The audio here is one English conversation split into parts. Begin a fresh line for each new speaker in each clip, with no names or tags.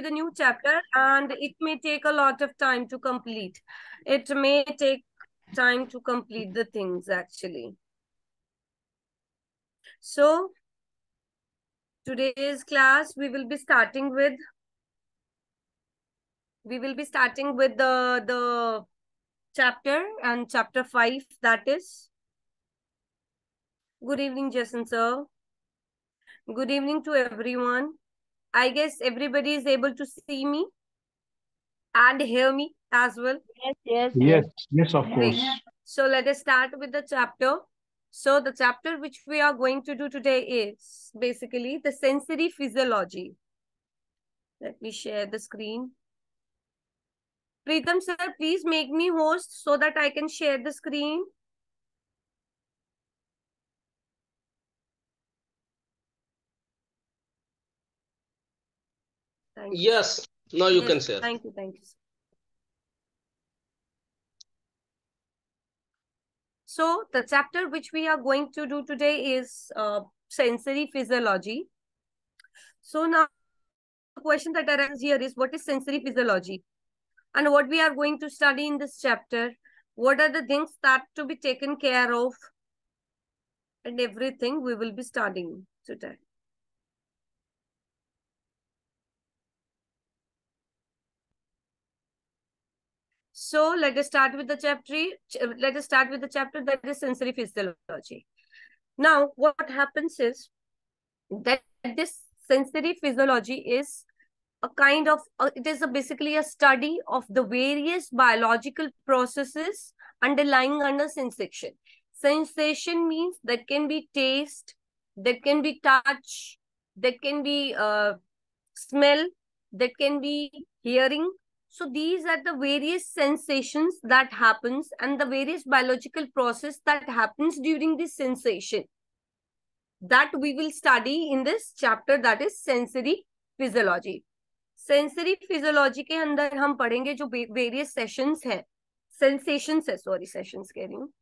the new chapter and it may take a lot of time to complete. It may take time to complete the things actually. So today's class we will be starting with we will be starting with the the chapter and chapter 5 that is good evening jason sir good evening to everyone I guess everybody is able to see me and hear me as well.
Yes, yes,
Yes, yes, of course.
So let us start with the chapter. So the chapter which we are going to do today is basically the sensory physiology. Let me share the screen. Preetham sir, please make me host so that I can share the screen. Thank you.
Yes, now you
Yes,
can share.
Thank you, thank you. So the chapter which we are going to do today is uh, sensory physiology. So now the question that arises here is what is sensory physiology? And what we are going to study in this chapter, what are the things that to be taken care of and everything we will be studying today. So let us start with the chapter. Let us start with the chapter that is sensory physiology. Now, what happens is that this sensory physiology is a kind of uh, it is a basically a study of the various biological processes underlying under sensation. Sensation means there can be taste, there can be touch, there can be uh, smell, there can be hearing, so these are the various sensations that happens and the various biological process that happens during this sensation that we will study in this chapter that is sensory physiology. Sensory physiology के अंदर हम पढ़ेंगे जो various sessions हैं sensations है sorry sessions कह रही हूँ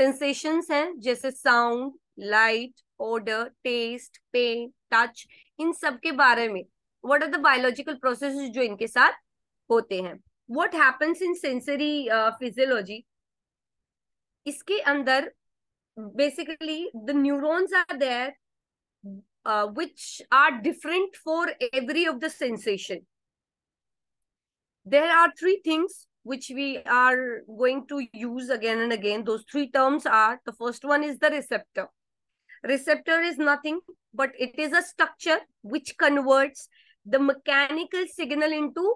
sensations हैं जैसे sound, light, odor, taste, pain, touch इन सब के बारे में what are the biological processes जो इनके साथ होते हैं। What happens in sensory physiology इसके अंदर basically the neurons which are different for every of the sensation there are three things which we are going to use again and again those three terms are the first one is the receptor receptor is nothing but it is a structure which converts the mechanical signal in to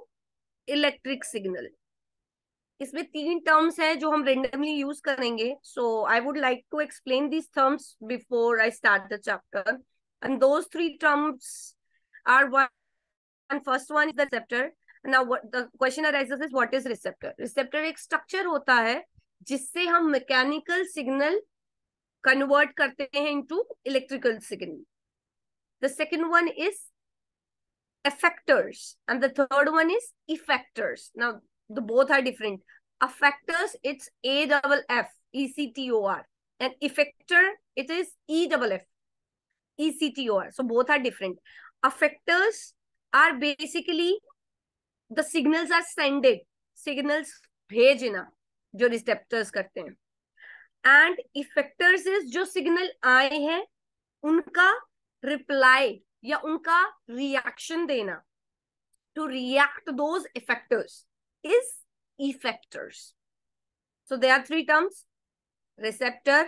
electric signal इसमें तीन terms है जो हम randomly use करेंगे so I would like to explain this terms before I start the chapter and those three terms are one first one is the receptor now the question arises is what is receptor receptor एक structure होता है जिससे हम mechanical signal convert करते हैं into electrical signal the second one is effectors. And the third one is effectors. Now the both are different. Affectors it's a double f e c t o r. And effector it is e double f e c t o r. So both are different. Effectors are basically the signals are sended. Signals भेजना जो receptors करते हैं effectors is जो signal आए हैं उनका reply या उनका रिएक्शन देना to react those effectors is effectors so they are three terms receptor,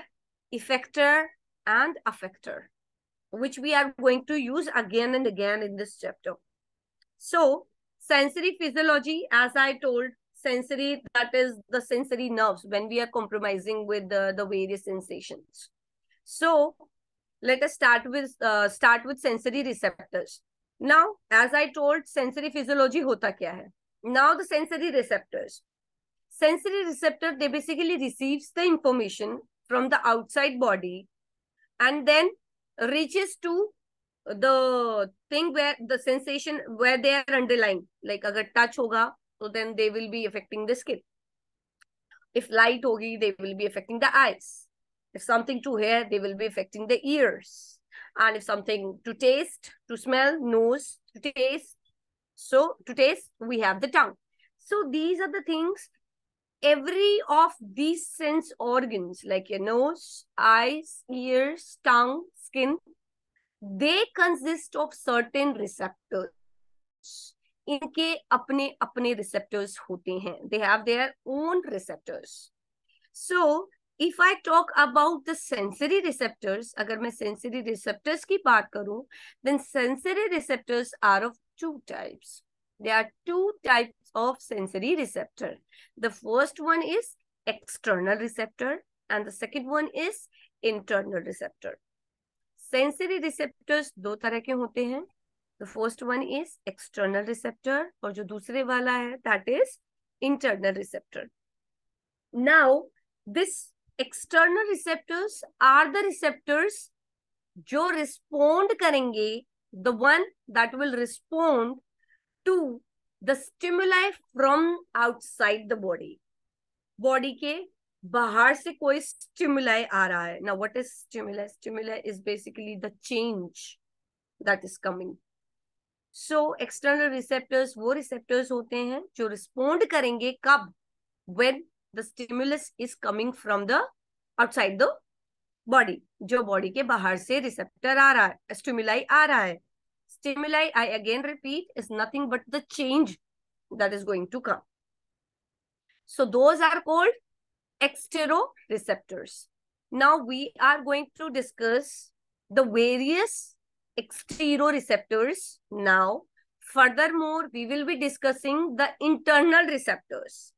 effector, and affector, which we are going to use again and again in this chapter. So, sensory physiology, as I told, sensory, that is the sensory nerves when we are compromising with the, the various sensations. So, let us start with uh, start with sensory receptors. Now, as I told, sensory physiology hota kya hai? Now the sensory receptors. Sensory receptor, they basically receives the information from the outside body and then reaches to the thing where the sensation where they are underlying. Like agar touch hoga, so then they will be affecting the skin. If light hogi, they will be affecting the eyes. If something to hear, they will be affecting the ears. And if something to taste, to smell, nose, to taste, So to taste, we have the tongue. So these are the things every of these sense organs like your nose, eyes, ears, tongue, skin, they consist of certain receptors. इनके अपने अपने receptors होते हैं they have their own receptors so if I talk about the sensory receptors अगर मैं sensory receptors की बात करूँ then sensory receptors are of two types they are two types of sensory receptor the first one is external receptor and the second one is internal receptor sensory receptors दो तरह के होते हैं. The first one is external receptor और जो दूसरे वाला है that is internal receptor now this external receptors are the receptors जो रिस्पोंड करेंगे the one that will respond to the stimuli from outside the body body के बाहर से कोई स्टिमुलाई आ रहा है। ना what is stimuli stimuli is basically the change that is coming so external receptors वो रिसेप्टर्स होते हैं जो रिस्पोंड करेंगे कब? When the stimulus is coming from the outside the body जो बॉडी के बाहर से रिसेप्टर आ रहा है स्टिमुलाई आ रहा है stimuli I again repeat is nothing but the change that is going to come. So those are called exteroreceptors. Now we are going to discuss the various exteroreceptors. Now, furthermore, we will be discussing the internal receptors.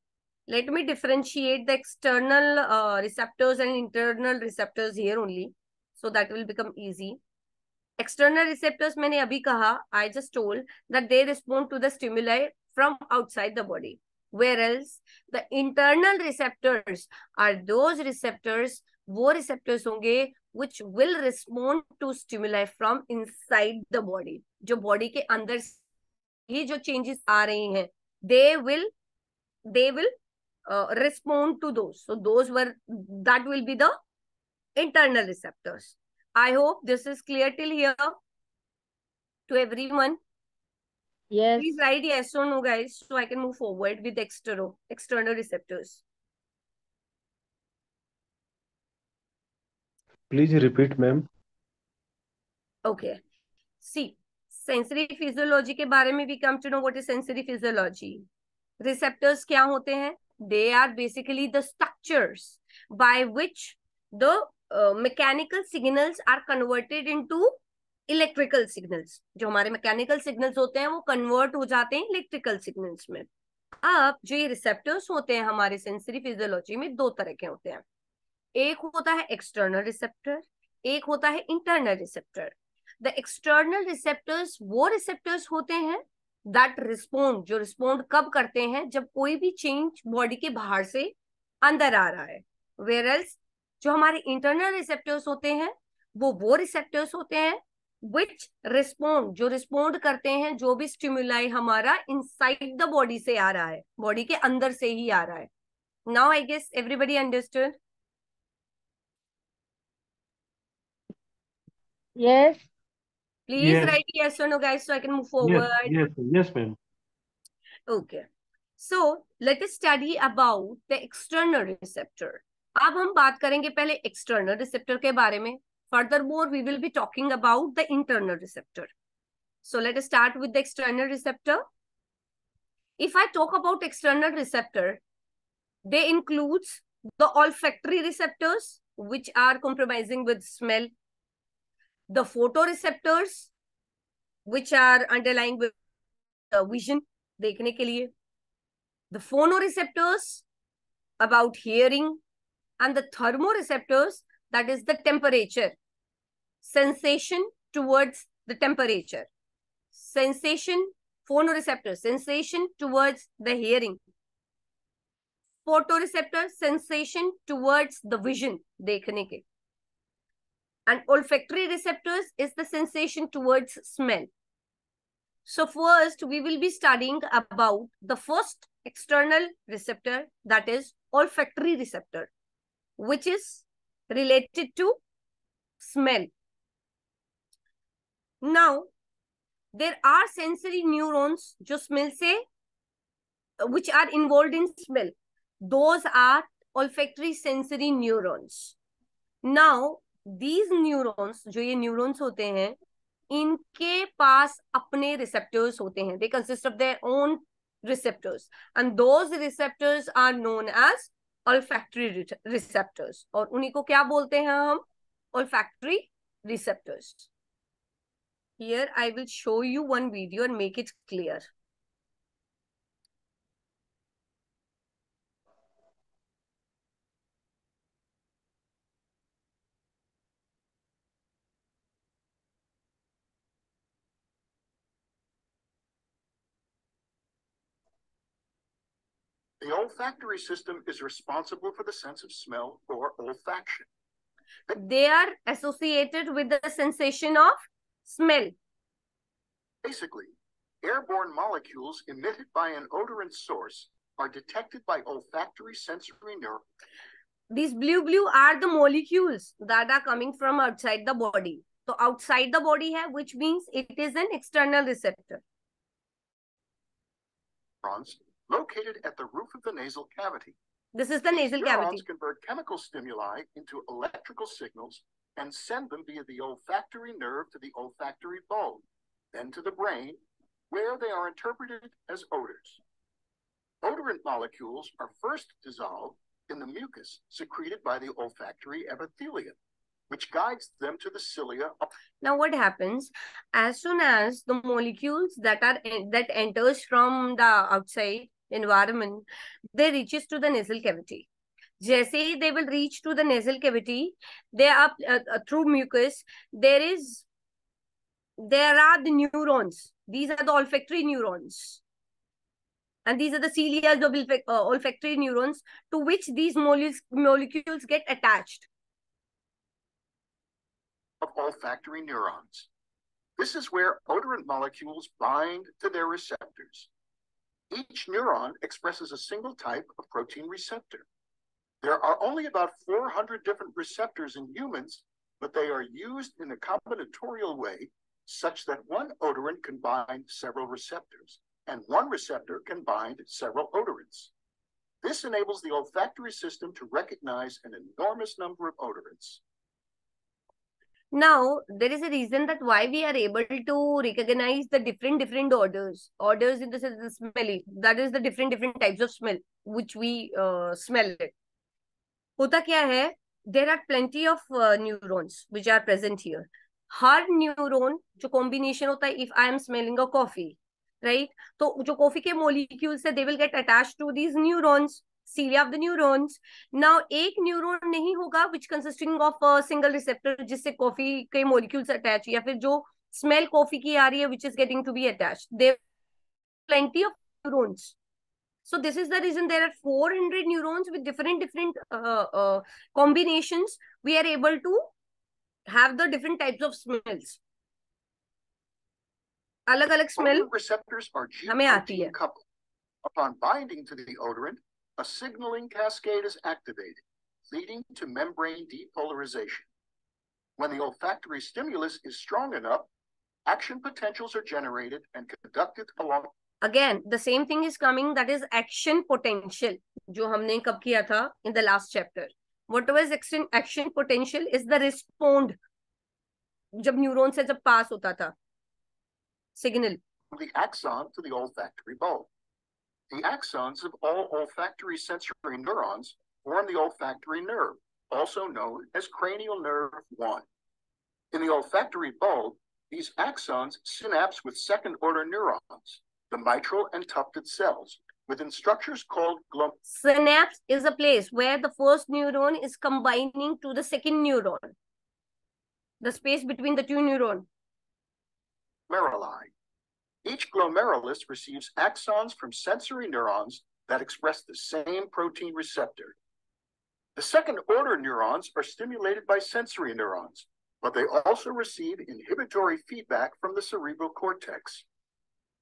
Let me differentiate the external uh, receptors and internal receptors here only. So that will become easy. External receptors, मैंने अभी कहा, I just told that they respond to the stimuli from outside the body. Whereas the internal receptors are those receptors, वो receptors होंगे which will respond to stimuli from inside the body जो body के अंदर ही जो changes आ रही हैं they will they will uh, respond to those so those were that will be the internal receptors i hope this is clear till here to everyone
yes
please write yes or no guys so i can move forward with external external receptors
Please repeat, ma'am.
Okay. See, sensory physiology के बारे में we come to know what is sensory physiology. Receptors क्या होते हैं? They are basically the structures by which the uh, mechanical signals are converted into electrical signals जो हमारे mechanical signals होते हैं वो कन्वर्ट हो जाते हैं इलेक्ट्रिकल सिग्नल्स में। अब जो ये रिसेप्टर्स होते हैं हमारे सेंसरी फिजियोलॉजी में दो तरह के होते हैं। एक होता है एक्सटर्नल रिसेप्टर एक होता है internal receptor the external receptors वो रिसेप्टर्स होते हैं दैट रिस्पोंड जो रिस्पोंड कब करते हैं? जब कोई भी चेंज बॉडी के बाहर से अंदर आ रहा है। वेरल्स जो हमारे इंटरनल रिसेप्टर्स होते हैं, वो वो रिसेप्टर्स होते हैं विच रिस्पोंड जो रिस्पोंड करते हैं, जो भी स्टिमुलाई हमारा इनसाइड द बॉडी से आ रहा है बॉडी के अंदर से ही आ रहा है। Now I guess everybody understood
Yes.
Please
Yes.
write yes or no, guys, so I can move forward.
Yes, yes, yes, ma'am.
Okay. So let us study about the external receptor. अब हम बात करेंगे पहले external receptor के बारे में. Furthermore, we will be talking about the internal receptor. So let us start with the external receptor. If I talk about external receptor, they includes the olfactory receptors, which are compromising with smell, the photoreceptors which are underlying with the vision देखने के लिए the phonoreceptors about hearing and the thermoreceptors that is the temperature sensation towards the temperature sensation phonoreceptor sensation towards the hearing photoreceptor sensation towards the vision देखने के and olfactory receptors is the sensation towards smell. So first, we will be studying about the first external receptor, that is olfactory receptor, which is related to smell. Now, there are sensory neurons जो smell से which are involved in smell. Those are olfactory sensory neurons. Now, these neurons जो ये neurons होते हैं, इनके पास अपने receptors होते हैं। They consist of their own receptors and those receptors are known as olfactory receptors और उन्हीं को क्या बोलते हैं हम? Olfactory receptors here I will show you one video and make it clear
The olfactory system is responsible for the sense of smell or olfaction.
They are associated with the sensation of smell.
Basically, airborne molecules emitted by an odorant source are detected by olfactory sensory nerve.
These blue blue are the molecules that are coming from outside the body. So outside the body hai, which means it is an external receptor.
Located at the roof of the nasal cavity.
This is the nasal
neurons
cavity.
convert chemical stimuli into electrical signals and send them via the olfactory nerve to the olfactory bulb, then to the brain, where they are interpreted as odors. Odorant molecules are first dissolved in the mucus secreted by the olfactory epithelium, which guides them to the cilia.
Now what happens as soon as the molecules that are that enters from the outside environment, they reaches to the nasal cavity. Jesse, they will reach to the nasal cavity. They are uh, uh, through mucus. There is, there are the neurons. These are the olfactory neurons. And these are the cilia of uh, olfactory neurons to which these molecules, molecules get attached.
Of olfactory neurons. This is where odorant molecules bind to their receptors. Each neuron expresses a single type of protein receptor. There are only about 400 different receptors in humans, but they are used in a combinatorial way such that one odorant can bind several receptors, and one receptor can bind several odorants. This enables the olfactory system to recognize an enormous number of odorants.
Now, there is a reason that why we are able to recognize the different different orders. Orders in the sense the smelly. That is the different different types of smell which we uh, smell it. होता क्या है? There are plenty of uh, neurons which are present here. हर neuron जो combination होता है if I am smelling a coffee right तो जो coffee के मोलिक्यूल्स है they will get attach to these neurons cilia of the neurons. Now, एक neuron नहीं होगा which consisting of a single receptor जिससे कॉफ़ी के molecules attach या फिर जो smell कॉफ़ी की आ रही है which is getting to be attached. There plenty of neurons. So this is the reason there are 400 neurons with different different uh, uh, combinations. We are able to have the different types of smells. अलग अलग smell
receptors are G
हमें आती है.
Upon binding to the odorant, a signaling cascade is activated, leading to membrane depolarization. When the olfactory stimulus is strong enough, action potentials are generated and conducted along.
Again the same thing is coming that is action potential which we kab in the last chapter. What was action action potential is the respond jab neuron se jab pass hota tha signal.
The axon to the olfactory bulb. The axons of all olfactory sensory neurons form the olfactory nerve, also known as cranial nerve 1. In the olfactory bulb, these axons synapse with second order neurons, the mitral and tufted cells, within structures called glom.
Synapse is a place where the first neuron is combining to the second neuron. The space between the two neurons.
glomeruli. Each glomerulus receives axons from sensory neurons that express the same protein receptor. The second order neurons are stimulated by sensory neurons, but they also receive inhibitory feedback from the cerebral cortex.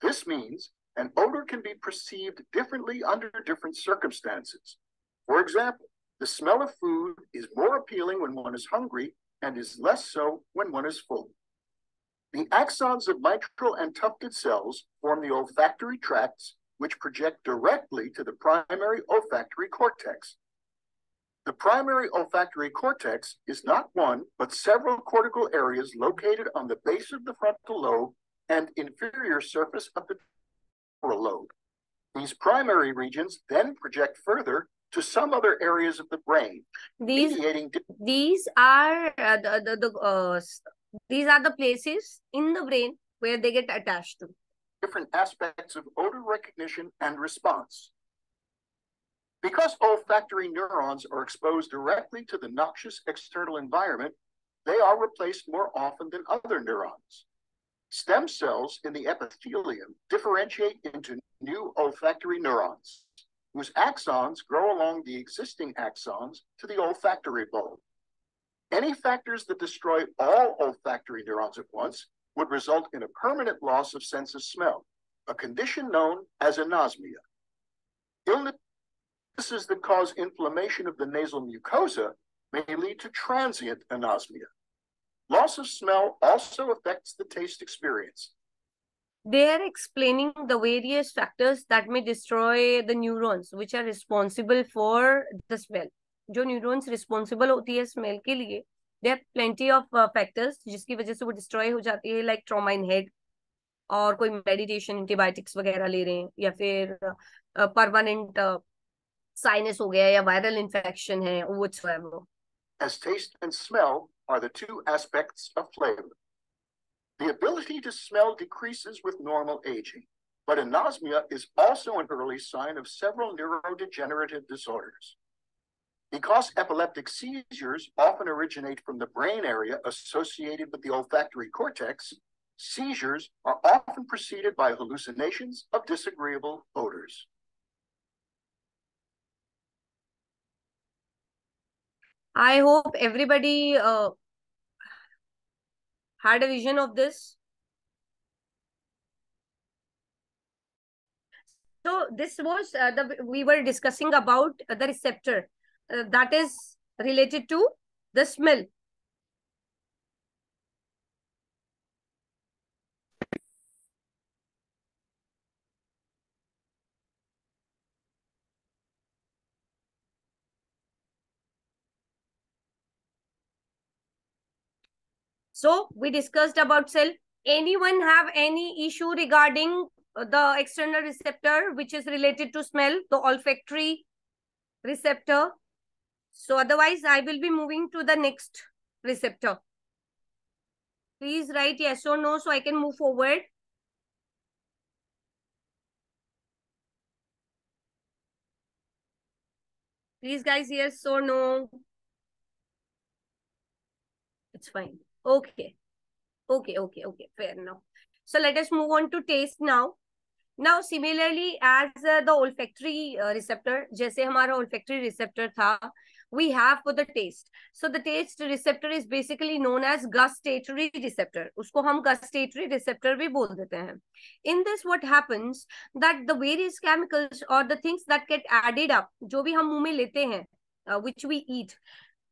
This means an odor can be perceived differently under different circumstances. For example, the smell of food is more appealing when one is hungry and is less so when one is full. The axons of mitral and tufted cells form the olfactory tracts, which project directly to the primary olfactory cortex. The primary olfactory cortex is not one, but several cortical areas located on the base of the frontal lobe and inferior surface of the temporal lobe. These primary regions then project further to some other areas of the brain,
these these are uh, the, the, the uh, these are the places in the brain where they get attached to
different aspects of odor recognition and response. Because olfactory neurons are exposed directly to the noxious external environment, they are replaced more often than other neurons. Stem cells in the epithelium differentiate into new olfactory neurons, whose axons grow along the existing axons to the olfactory bulb. Any factors that destroy all olfactory neurons at once would result in a permanent loss of sense of smell, a condition known as anosmia. Illnesses that cause inflammation of the nasal mucosa may lead to transient anosmia. Loss of smell also affects the taste experience.
they are explaining the various factors that may destroy the neurons which are responsible for the smell जो neurons responsible होती है smell के लिए there are plenty of uh, factors जिसकी वजह से वो destroy हो जाती है like trauma in head और कोई meditation antibiotics वगैरह ले रहे हैं या फिर uh, permanent uh, sinus हो गया या viral infection है whatsoever
as taste and smell are the two aspects of flavor. The ability to smell decreases with normal aging, but anosmia is also an early sign of several neurodegenerative disorders. Because epileptic seizures often originate from the brain area associated with the olfactory cortex, seizures are often preceded by hallucinations of disagreeable odors.
I hope everybody uh, had a vision of this. So this was uh, the we were discussing about the receptor uh, that is related to the smell. So we discussed about cell. Anyone have any issue regarding uh, the external receptor which is related to smell, the olfactory receptor? So otherwise I will be moving to the next receptor. Please write yes or no so I can move forward. Please guys, yes or no. It's fine. Okay. Okay, okay, okay. Fair enough. So let us move on to taste now. Now, similarly, as uh, the olfactory uh, receptor, जैसे हमारा olfactory receptor था, we have for the taste. So the taste receptor is basically known as gustatory receptor. उसको हम gustatory receptor भी बोल देते हैं. In this, what happens that the various chemicals or the things that get added up, जो भी हम मुंह में लेते हैं, uh, which we eat,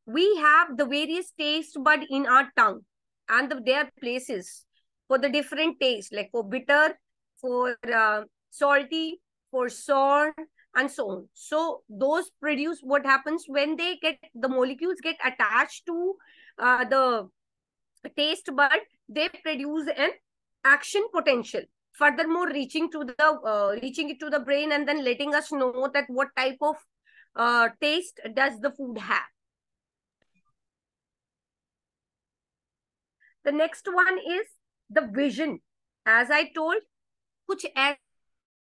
we have the various taste bud in our tongue and the, their places for the different taste like for bitter for uh, salty for sour and so on so those produce what happens when they get the molecules get attached to uh, the taste bud they produce an action potential furthermore reaching to the uh, reaching it to the brain and then letting us know that what type of uh, taste does the food have The next one is the vision. As I told, कुछ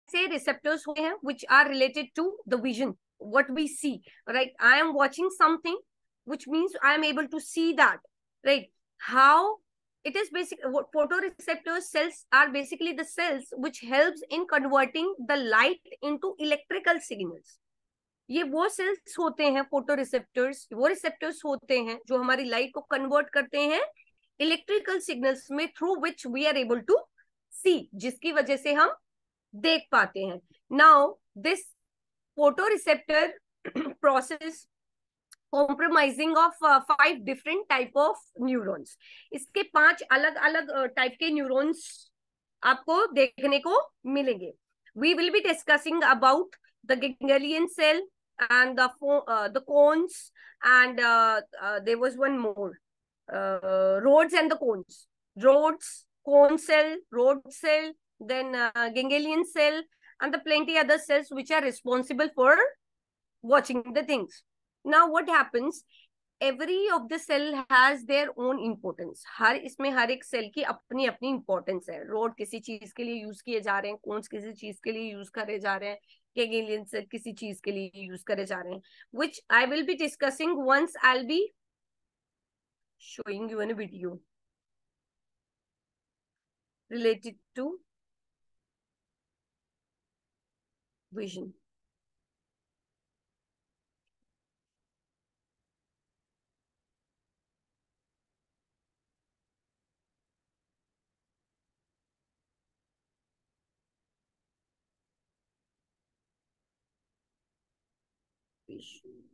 ऐसे receptors हैं which are related to the vision, what we see. Right? I am watching something, which means I am able to see that. Right? How it is basic photoreceptor cells are basically the cells which helps in converting the light into electrical signals. ये वो sales होते हैं photoreceptors वो receptors होते हैं जो हमारी light को कन्वर्ट करते हैं इलेक्ट्रिकल सिग्नल्स में through which we are able to see जिसकी वजह से हम देख पाते हैं। Now this photo receptor process compromising of five different type of neurons इसके पाँच अलग अलग टाइप के न्यूरॉन्स आपको देखने को मिलेंगे। We will be discussing about the ganglion cell and the uh, the cones and uh, uh, there was one more uh, rods and the cones rods cone cell rod cell then uh, ganglion cell and the plenty other cells which are responsible for watching the things now what happens every of the cell has their own importance हर इसमें हर एक cell की अपनी अपनी importance है road किसी चीज़ के लिए यूज़ किए जा रहे हैं कौन किसी चीज़ के लिए यूज़ करे जा रहे हैं केगेलियन सेल किसी चीज़ के लिए यूज़ करे जा रहे हैं which I will be discussing once I'll be showing you in a video related to vision. Vision.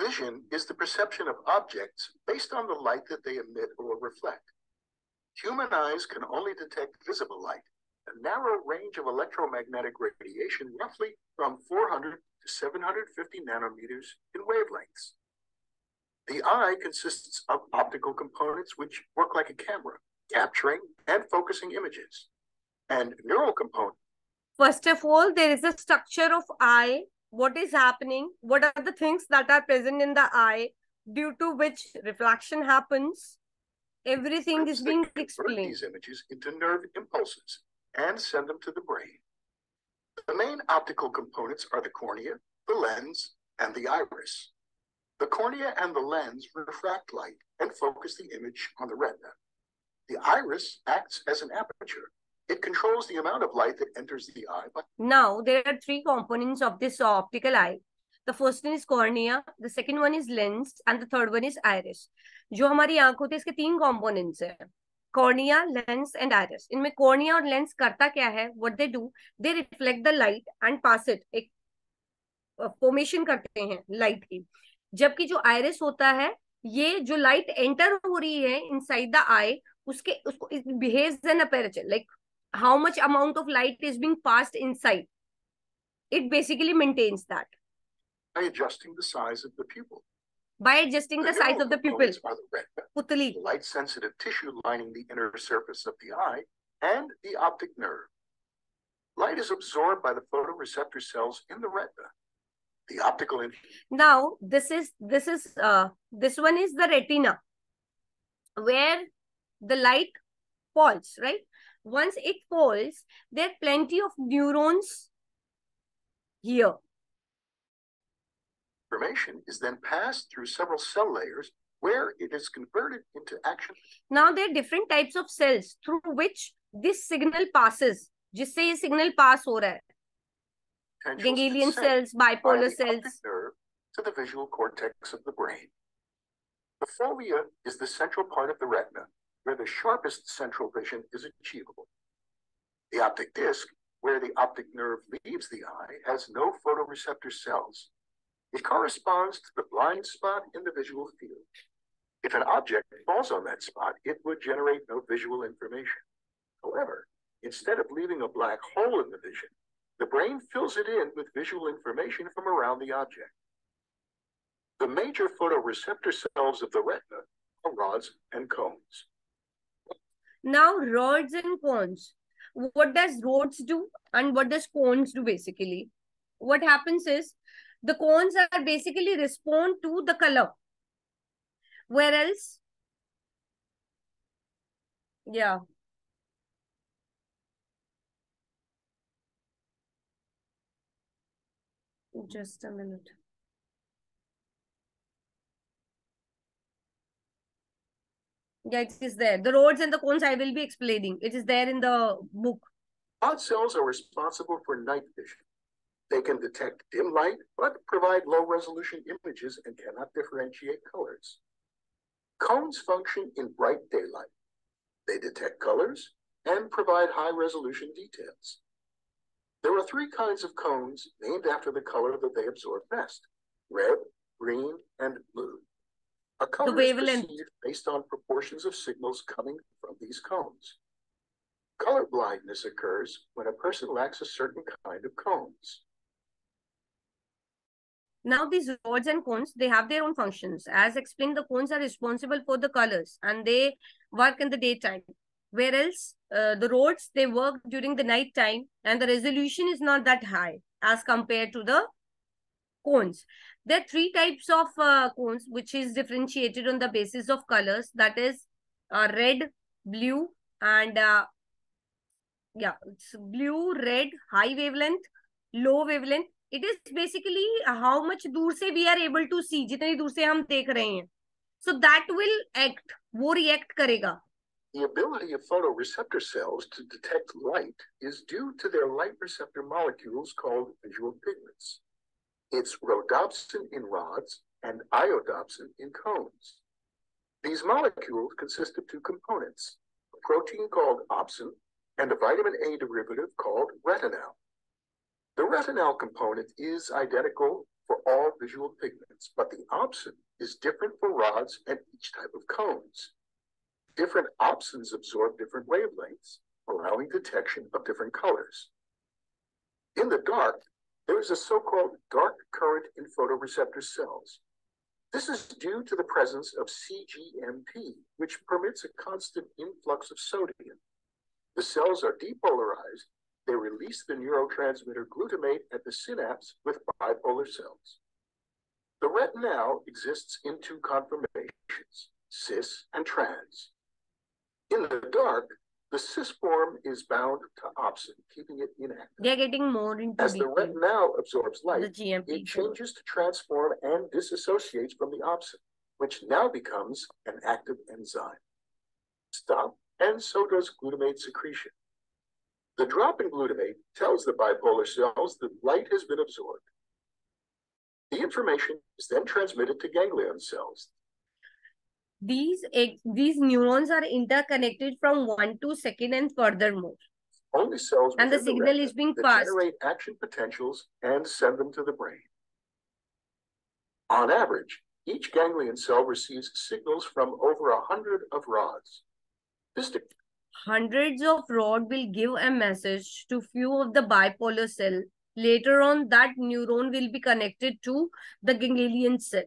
Vision is the perception of objects based on the light that they emit or reflect. Human eyes can only detect visible light, a narrow range of electromagnetic radiation roughly from 400 to 750 nanometers in wavelengths. The eye consists of optical components which work like a camera, capturing and focusing images, and neural components.
First of all, there is a structure of eye. What is happening? What are the things that are present in the eye due to which reflection happens? Everything is being explained.
these images into nerve impulses and send them to the brain. The main optical components are the cornea, the lens, and the iris. The cornea and the lens refract light and focus the image on the retina. The iris acts as an aperture. It controls the amount of light that enters the eye by
Now, there are three components of this optical eye. The first one is cornea, the second one is lens, and the third one is iris. जो हमारी आँख होती है इसके तीन components है cornea, lens, and iris. इनमें cornea और lens करता क्या है? What they do? They reflect the light and pass it. एक फॉर्मेशन करते हैं लाइट की जबकि जो आयरिस होता है ये जो लाइट एंटर हो रही है इनसाइड द आई उसके उसको behaves an aperture like how much amount of light is being passed inside. It basically maintains that
by adjusting the size of the pupil.
by adjusting the size of the pupil.
Are the
Putli.
the light sensitive tissue lining the inner surface of the eye, and the optic nerve. Light is absorbed by the photoreceptor cells in the retina. The optical in-
Now this is this is uh this one is the retina where the light falls, right? Once it falls, there are plenty of neurons here.
information is then passed through several cell layers where it is converted into action
Now there are different types of cells through which this signal passes. जिससे ये signal pass हो रहा है
potentials
ganglion
and sent
cells,
by
bipolar
the
cells.
optic nerve to the visual cortex of the brain. The fovea is the central part of the retina where the sharpest central vision is achievable. The optic disc, where the optic nerve leaves the eye, has no photoreceptor cells. It corresponds to the blind spot in the visual field. If an object falls on that spot, it would generate no visual information. However, instead of leaving a black hole in the vision, the brain fills it in with visual information from around the object. The major photoreceptor cells of the retina are rods and cones.
Now rods and cones. What does rods do and what does cones do basically? What happens is the cones are basically respond to the color. Whereas, yeah. Just a minute. Yeah, it is there. The rods and the cones I will be explaining. It is there in the book.
Rod cells are responsible for night vision. They can detect dim light, but provide low resolution images and cannot differentiate colors. Cones function in bright daylight. They detect colors and provide high resolution details. There are three kinds of cones named after the color that they absorb best red, green, and blue. A color is
wavelength.
perceived based on proportions of signals coming from these cones. Color blindness occurs when a person lacks a certain kind of cones.
Now these rods and cones, they have their own functions. As explained, the cones are responsible for the colors and they work in the daytime. Whereas uh, the rods, they work during the night time and the resolution is not that high as compared to the cones. There are three types of uh, cones which is differentiated on the basis of colors. That is uh, red, blue and uh, yeah, it's blue, red, high wavelength, low wavelength. It is basically how much दूर से we are able to see, जितनी दूर से हम देख रहे हैं. So that will act, वो react करेगा.
The ability of photoreceptor cells to detect light is due to their light receptor molecules called visual pigments. It's rhodopsin in rods and iodopsin in cones. These molecules consist of two components, a protein called opsin and a vitamin A derivative called retinal. The retinal component is identical for all visual pigments, but the opsin is different for rods and each type of cones. Different opsins absorb different wavelengths, allowing detection of different colors. In the dark, there is a so-called dark current in photoreceptor cells. This is due to the presence of CGMP, which permits a constant influx of sodium. The cells are depolarized. They release the neurotransmitter glutamate at the synapse with bipolar cells. The retinal exists in two conformations, cis and trans. In the dark, the cis form is bound to opsin, keeping it inactive.
They are getting more into
As the retinal absorbs
The
light,
GMP.
it changes to transform and disassociates from the opsin, which now becomes an active enzyme. Stop, and so does glutamate secretion. The drop in glutamate tells the bipolar cells that light has been absorbed. The information is then transmitted to ganglion cells.
These ex- these neurons are interconnected from one to second and furthermore.
Only cells
And the signal
retina
is being passed.
generate action potentials and send them to the brain. On average, each ganglion cell receives signals from over a hundred of rods. This
Hundreds of rod will give a message to few of the bipolar cell. Later on, that neuron will be connected to the ganglion cell.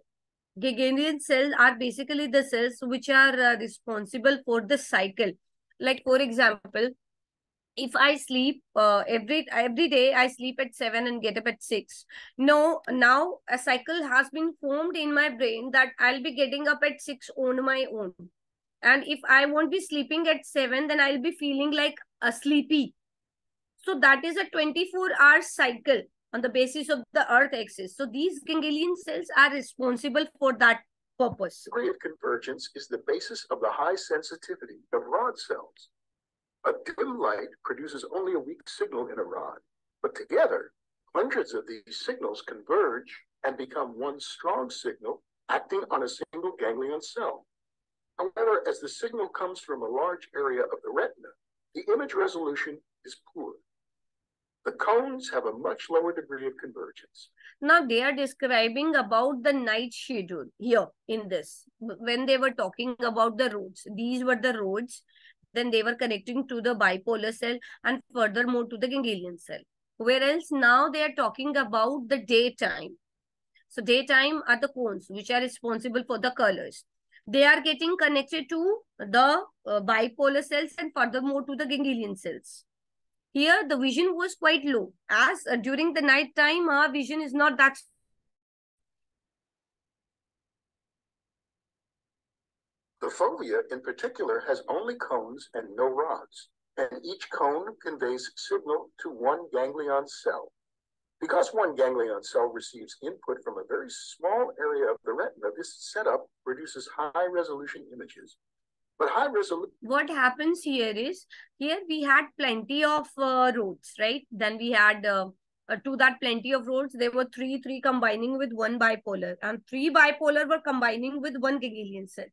Ganglion cells are basically the cells which are uh, responsible for the cycle. Like for example, if I sleep uh, every every day, I sleep at seven and get up at six. No, now a cycle has been formed in my brain that I'll be getting up at six on my own. And if I won't be sleeping at seven, then I'll be feeling like a sleepy. So that is a 24 hour cycle on the basis of the earth axis. So these ganglion cells are responsible for that purpose.
degree convergence is the basis of the high sensitivity of rod cells. A dim light produces only a weak signal in a rod, but together, hundreds of these signals converge and become one strong signal acting on a single ganglion cell. However, as the signal comes from a large area of the retina, the image resolution is poor. The cones have a much lower degree of convergence.
Now they are describing about the night schedule here in this. When they were talking about the rods, these were the rods. Then they were connecting to the bipolar cell and furthermore to the ganglion cell. Whereas now they are talking about the daytime. So daytime are the cones which are responsible for the colors. They are getting connected to the uh, bipolar cells and furthermore to the ganglion cells. Here the vision was quite low as uh, during the night time our vision is not that
The fovea in particular has only cones and no rods, and each cone conveys signal to one ganglion cell. Because one ganglion cell receives input from a very small area of the retina, this setup produces high resolution images. But high resolution
what happens here is here we had plenty of uh, rods right? Then we had uh, uh, to that plenty of rods there were three three combining with one bipolar. And three bipolar were combining with one ganglion cell.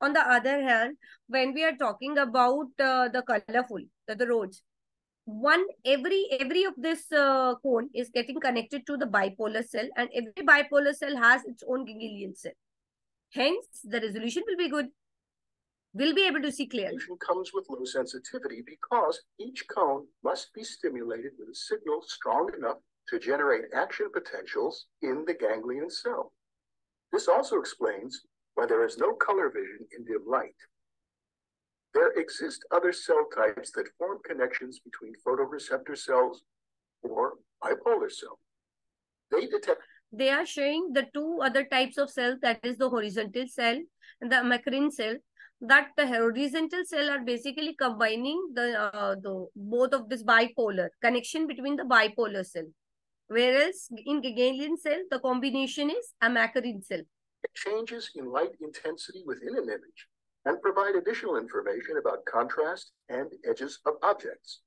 On the other hand, when we are talking about uh, the colorful, the, the rods, one every every of this uh, cone is getting connected to the bipolar cell and every bipolar cell has its own ganglion cell. Hence the resolution will be good we'll be able to see clearly
comes with low sensitivity because each cone must be stimulated with a signal strong enough to generate action potentials in the ganglion cell. This also explains why there is no color vision in dim light. There exist other cell types that form connections between photoreceptor cells or bipolar cell. They detect
they are showing the two other types of cells that is the horizontal cell and the amacrine cell that the horizontal cell are basically combining the uh, the both of this bipolar connection between the bipolar cell whereas in ganglion cell the combination is amacrine cell
changes in light intensity within an image and provide additional information about contrast and edges of objects.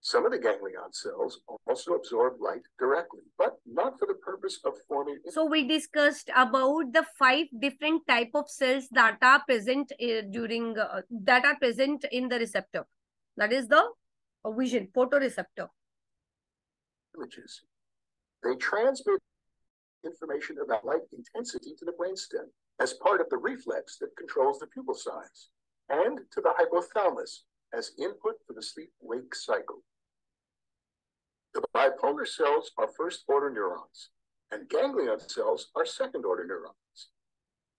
Some of the ganglion cells also absorb light directly, but not for the purpose of forming.
So we discussed about the five different type of cells that are present uh, during uh, that are present in the receptor. That is the uh, vision photoreceptor.
Images. They transmit information about light intensity to the brainstem as part of the reflex that controls the pupil size, and to the hypothalamus as input for the sleep-wake cycle. The bipolar cells are first-order neurons, and ganglion cells are second-order neurons.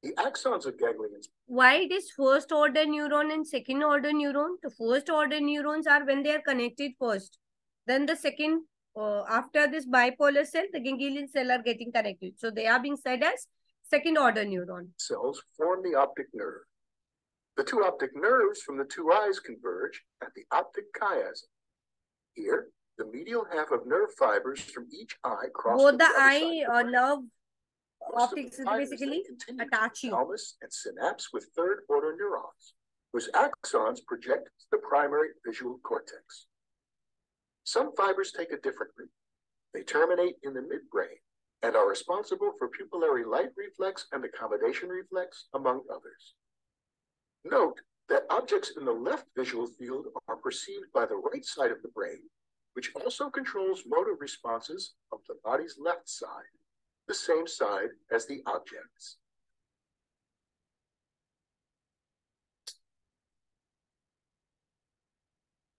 The axons of ganglions.
Why it is first order neuron and second order neuron? The first order neurons are when they are connected first. Then the second, uh, after this bipolar cell, the ganglion cell are getting connected. So they are being said as second order neuron.
Cells form the optic nerve. The two optic nerves from the two eyes converge at the optic chiasm. Here, the medial half of nerve fibers from each eye cross
Both the
other
eye uh, nerve
of the
optics is
fibers then
basically attach you.
thalamus and synapse with third order neurons, whose axons project to the primary visual cortex. Some fibers take a different route. They terminate in the midbrain and are responsible for pupillary light reflex and accommodation reflex, among others. Note that objects in the left visual field are perceived by the right side of the brain, which also controls motor responses of the body's left side, the same side as the objects.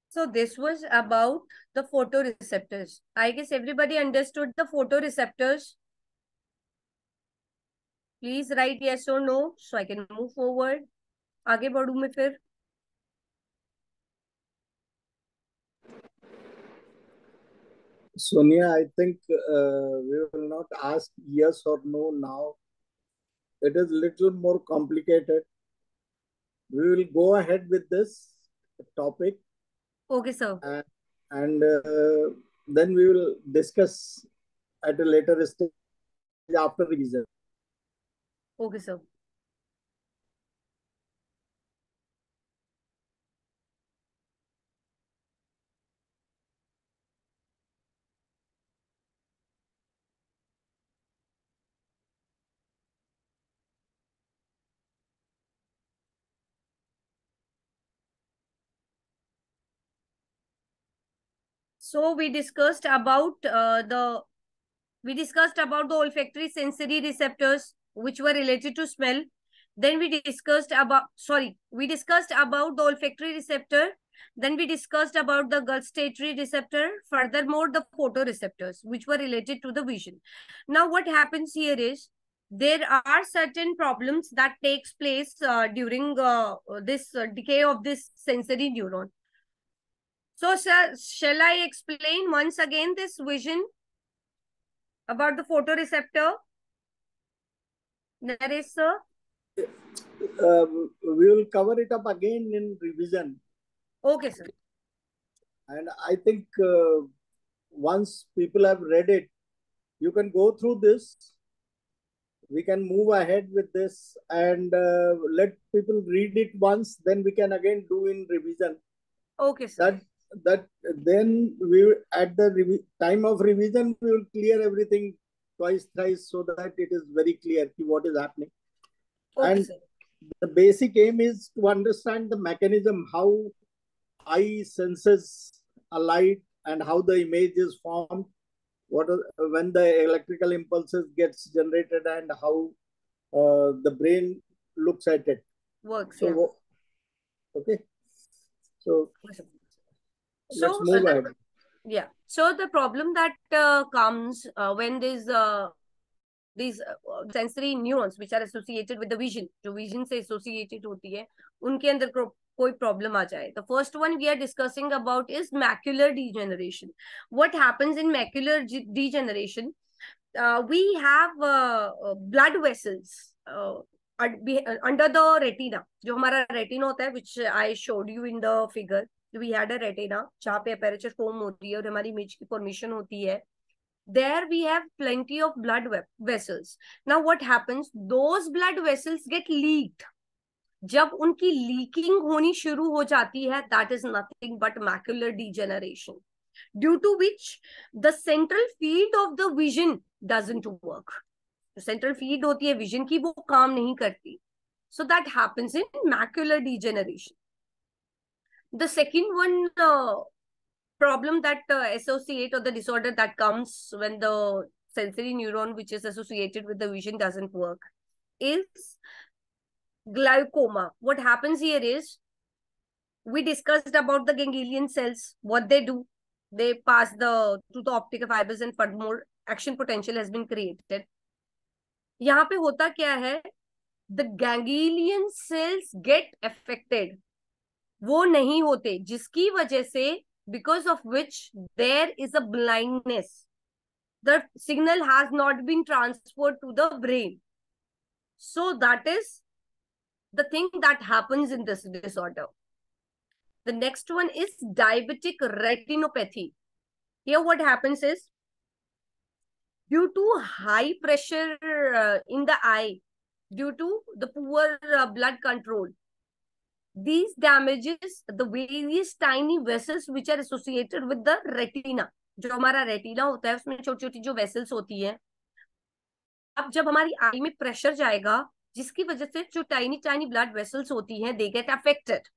So this was about the photoreceptors. I guess everybody understood the photoreceptors. Please write yes or no so I can move forward. आगे बढ़ू मैं फिर
Sonia, I think uh, we will not ask yes or no now. It is a little more complicated. We will go ahead with this topic
Okay, sir.
and uh, then we will discuss at a later stage after revision.
Okay, sir. So we discussed about uh, the we discussed about the olfactory sensory receptors which were related to smell. Then we discussed about sorry, we discussed about the olfactory receptor. Then we discussed about the gustatory receptor. Furthermore, the photoreceptors which were related to the vision. Now, what happens here is there are certain problems that takes place uh, during uh, this uh, decay of this sensory neuron. So, sir, shall I explain once again this vision about the photoreceptor? Naresh, sir.
Um, we will cover it up again in revision.
Okay, sir.
And I think uh, once people have read it, you can go through this. We can move ahead with this and uh, let people read it once. Then we can again do in revision.
Okay, sir.
That that then we at the time of revision we will clear everything twice thrice so that it is very clear what is happening
Okay,
and-
sir.
the basic aim is to understand the mechanism how eye senses a light and how the image is formed what when the electrical impulses gets generated and how uh, the brain looks at it
Works.
so
yeah.
okay so
So,
let's move
uh,
ahead
yeah. So the problem that uh, comes uh, when these uh, these uh, sensory neurons which are associated with the vision, जो vision से associated होती है, उनके अंदर को, कोई problem आ जाए. The first one we are discussing about is macular degeneration. What happens in macular ge- degeneration? Uh, we have uh, uh, blood vessels uh, un- be- uh, under the retina. जो हमारा retina होता है, which I showed you in the figure. we had a retina जहाँ पे aperture form होती है और हमारी इमेज की फॉर्मेशन होती है there we have plenty of blood vessels now what happens? Those blood vessels get leaked जब उनकी लीकिंग होनी शुरू हो जाती है that is nothing but macular degeneration due to which the central field of the vision doesn't work central field होती है vision की वो काम नहीं करती. So that happens in macular degeneration the second one uh, problem that uh, associate or the disorder that comes when the sensory neuron which is associated with the vision doesn't work is glaucoma what happens here is we discussed about the ganglion cells what they do they pass the through the optic fibers and more action potential has been created यहाँ पे होता क्या है the ganglion cells get affected वो नहीं होते, जिसकी वजह से because of which there is a blindness the signal has not been transferred to the brain so that is the thing that happens in this disorder the next one is diabetic retinopathy here what happens is due to high pressure in the eye due to the poor blood control these damages the various tiny vessels which are associated with the retina जो हमारा retina होता है उसमें छोटी छोटी जो vessels होती है अब जब हमारी आई में प्रेशर जाएगा जिसकी वजह से जो टाइनी टाइनी ब्लड वेसल्स होती हैं they get affected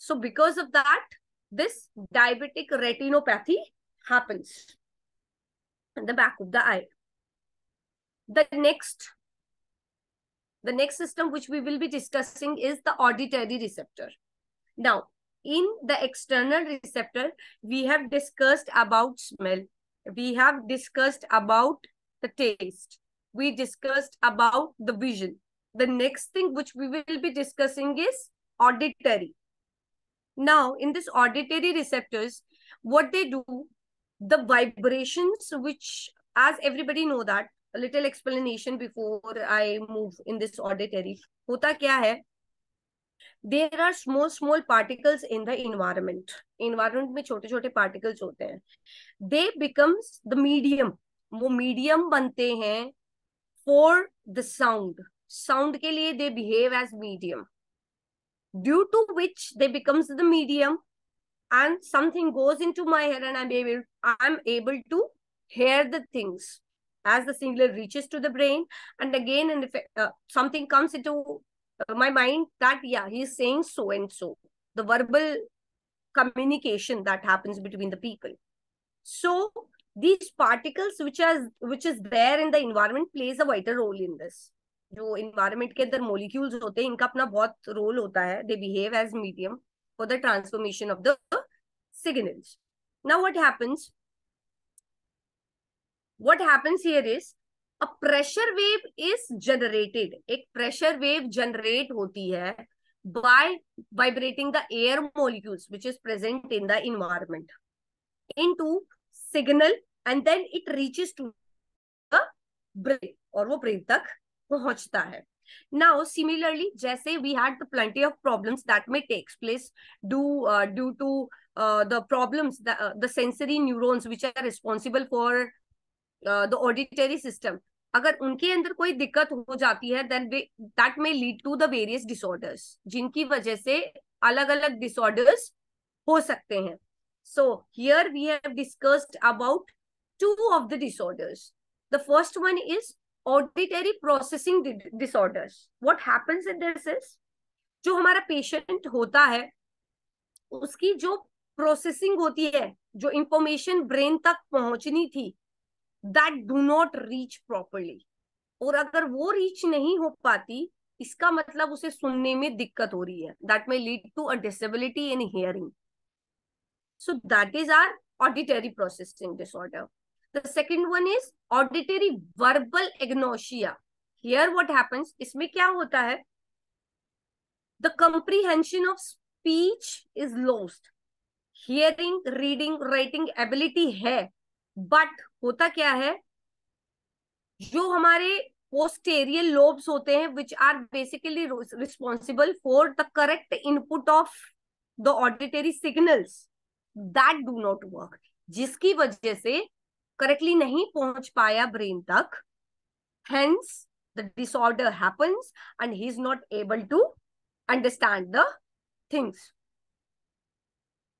so because of that this diabetic retinopathy happens in the back of the eye the next the next system which we will be discussing is the auditory receptor. Now, in the external receptor, we have discussed about smell. We have discussed about the taste. We discussed about the vision. The next thing which we will be discussing is auditory. Now, in this auditory receptors, what they do, the vibrations which, as everybody know that, little explanation before I move in this auditory होता क्या है? There are small small particles in the environment environment में छोटे छोटे particles होते हैं। They becomes the medium वो medium बनते हैं फॉर द साउंड साउंड के लिए they behave as medium due to which they becomes the medium and something goes into my head and i'm able i'm able to hear the things. as the signal reaches to the brain and again and if uh, something comes into uh, my mind that yeah he's saying so and so the verbal communication that happens between the people so these particles which are which is there in the environment plays a vital role in this जो environment के अंदर molecules होते हैं इनका अपना बहुत role होता है they behave as medium for the transformation of the signals now what happens What happens here is a pressure wave is generated एक pressure wave generate होती है by vibrating the air molecules which is present in the environment into signal and then it reaches to the brain और वो brain तक पहुँचता है now similarly जैसे we had the plenty of problems that may takes place due uh, due to uh, the problems the, uh, the sensory neurons which are responsible for the auditory system अगर उनके अंदर कोई दिक्कत हो जाती है then that may lead to the various disorders जिनकी वजह से अलग अलग डिसऑर्डर्स हो सकते हैं. So here we have discussed about two of the disorders the first one is auditory processing disorders what happens in this is जो हमारा पेशेंट होता है, उसकी जो प्रोसेसिंग होती है, जो इंफॉर्मेशन ब्रेन तक पहुंचनी थी that do not reach properly और अगर वो रीच नहीं हो पाती, इसका मतलब उसे सुनने में दिक्कत हो रही है। That may lead to a disability in hearing so that is our auditory processing disorder the second one is auditory verbal agnosia here what happens इसमें क्या होता है? The comprehension of speech is lost hearing reading writing ability है but होता क्या है? जो हमारे पोस्टेरियल लोब्स होते हैं which are basically responsible for the correct input of the auditory signals that do not work जिसकी वजह से करेक्टली नहीं पहुँच पाया ब्रेन तक hence the disorder happens and he is not able to understand the things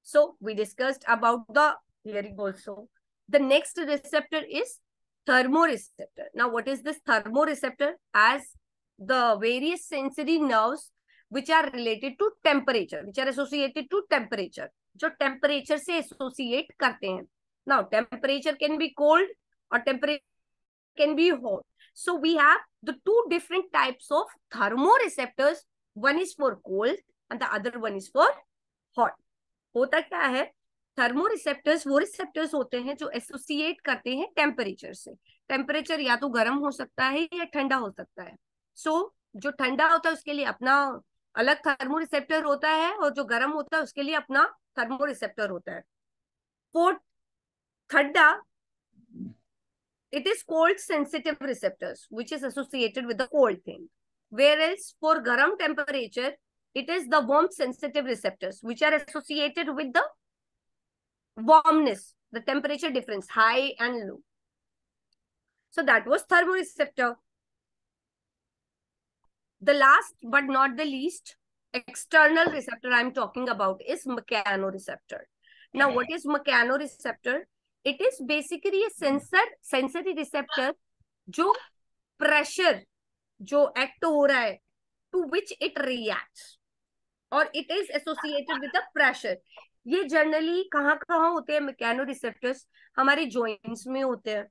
so we discussed about the hearing also. the next receptor is thermoreceptor. Now, what is this thermoreceptor? As the various sensory nerves which are related to temperature, which are associated to temperature, जो temperature से associate करते हैं. Now, temperature can be cold or temperature can be hot. So, we have the two different types of thermoreceptors. One is for cold and the other one is for hot. होता क्या है thermo receptors वो receptors होते हैं जो associate करते हैं temperature से। टेम्परेचर या तो गर्म हो सकता है या ठंडा हो सकता है। सो so, जो ठंडा होता है उसके लिए अपना अलग थर्मो रिसेप्टर होता है और जो गर्म होता है उसके लिए अपना थर्मो रिसेप्टर होता है। फोर ठंडा it is cold sensitive receptors which is associated with cold thing where is for गर्म temperature it is the warm sensitive receptors which are associated with the warmness, the temperature difference, high and low. So that was thermoreceptor. The last but not the least external receptor I'm talking about is mechanoreceptor. Now, what is mechanoreceptor? It is basically a sensor, sensory receptor जो pressure जो act हो रहा है to which it reacts or it is associated with the pressure. ये generally कहाँ कहाँ होते हैं मैकेनो रिसेप्टर्स हमारे जॉइंट्स में होते हैं।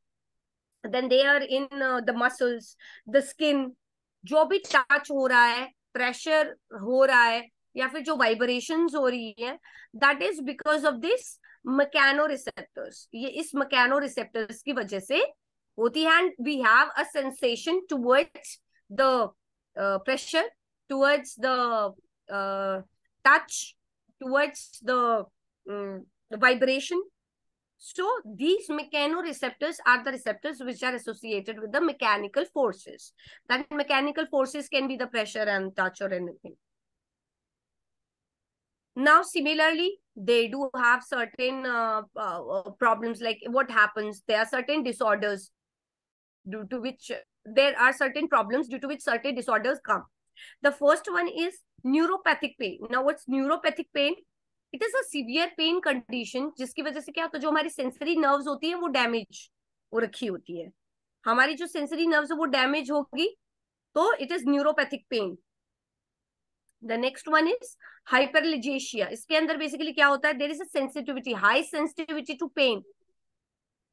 Then they are in the muscles the skin जो भी टच हो रहा है प्रेशर हो रहा है, या फिर जो वाइब्रेशन हो रही है that is because of this mechano receptors ये इस मकैनो रिसेप्टर्स की वजह से होती है and we have a sensation towards the pressure towards the touch towards the, um, vibration. So these mechanoreceptors are the receptors which are associated with the mechanical forces. That mechanical forces can be the pressure and touch or anything. Now, similarly, they do have certain uh, uh, problems like what happens. There are certain disorders due to which there are certain problems due to which certain disorders come. The first one is neuropathic pain now what's neuropathic pain it is a severe pain condition जिसकी वजह से क्या होता है? जो हमारी sensory nerves होती है, वो डैमेज हो रखी होती है। हमारी जो सेंसरी नर्व्स है, वो डैमेज होगी तो it is neuropathic pain the next one is hyperalgesia इसके अंदर बेसिकली क्या होता है? There is a sensitivity high sensitivity to pain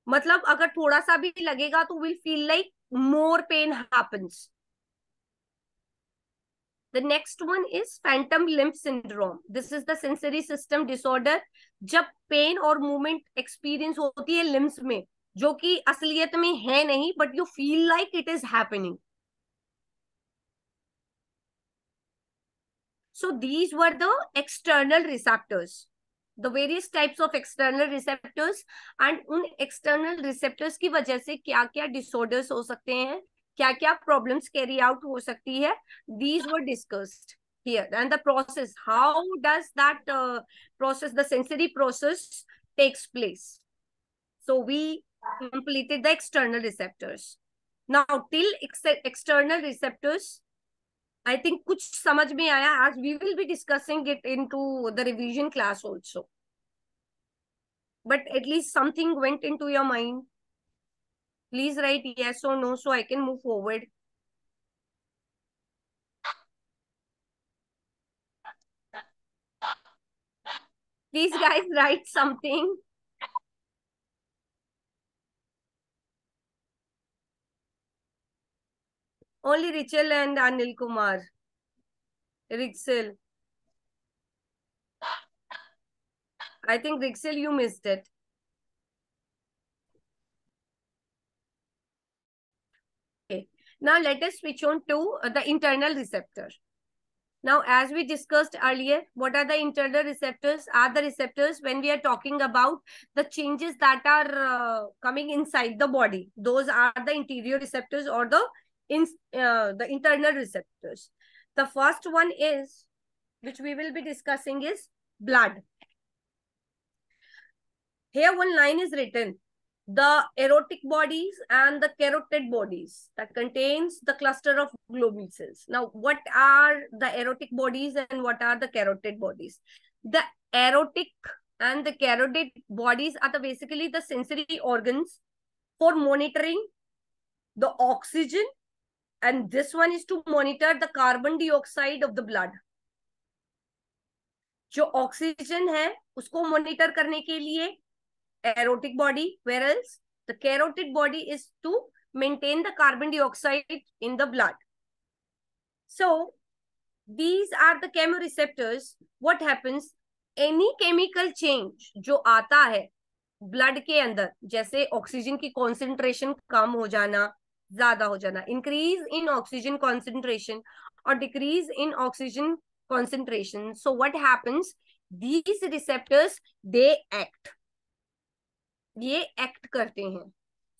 मतलब अगर थोड़ा सा भी लगेगा तो will feel like more pain happens The next one is phantom limb syndrome. This is the sensory system disorder. जब पेन और मूवमेंट एक्सपीरियंस होती है लिम्स में जो कि असलियत में है नहीं but you feel like it is happening So these were the external receptors, the various types of external receptors and उन external receptors की वजह से क्या क्या disorders हो सकते हैं क्या क्या प्रॉब्लम्स कैरी आउट हो सकती है these were discussed here and the process how does that uh, process the sensory process takes place so we completed the external receptors now till ex external receptors i think kuch samajh mein aaya as we will be discussing it into the revision class also but at least something went into your mind Please write yes or no so I can move forward. Please guys write something. Only Richel and Anil Kumar. Rixel. I think Rixel, you missed it. Okay. Now let us switch on to uh, the internal receptor. Now, as we discussed earlier, what are the internal receptors? Are the receptors when we are talking about the changes that are uh, coming inside the body. Those are the interior receptors or the in uh, the internal receptors. The first one is, which we will be discussing is blood. Here one line is written, the erotic bodies and the carotid bodies that contains the cluster of globule cells. Now, what are the erotic bodies and what are the carotid bodies? The erotic and the carotid bodies are the basically the sensory organs for monitoring the oxygen and this one is to monitor the carbon dioxide of the blood. जो oxygen है उसको monitor करने के लिए aerotic body, whereas the carotid body is to maintain the carbon dioxide in the blood. So these are the chemoreceptors. What happens? Any chemical change जो आता है blood के अंदर जैसे ऑक्सीजन की कॉन्सेंट्रेशन कम हो जाना ज़्यादा हो जाना इंक्रीज इन ऑक्सीजन कॉन्सेंट्रेशन और decrease in oxygen concentration so what happens these receptors they act ये एक्ट करते हैं।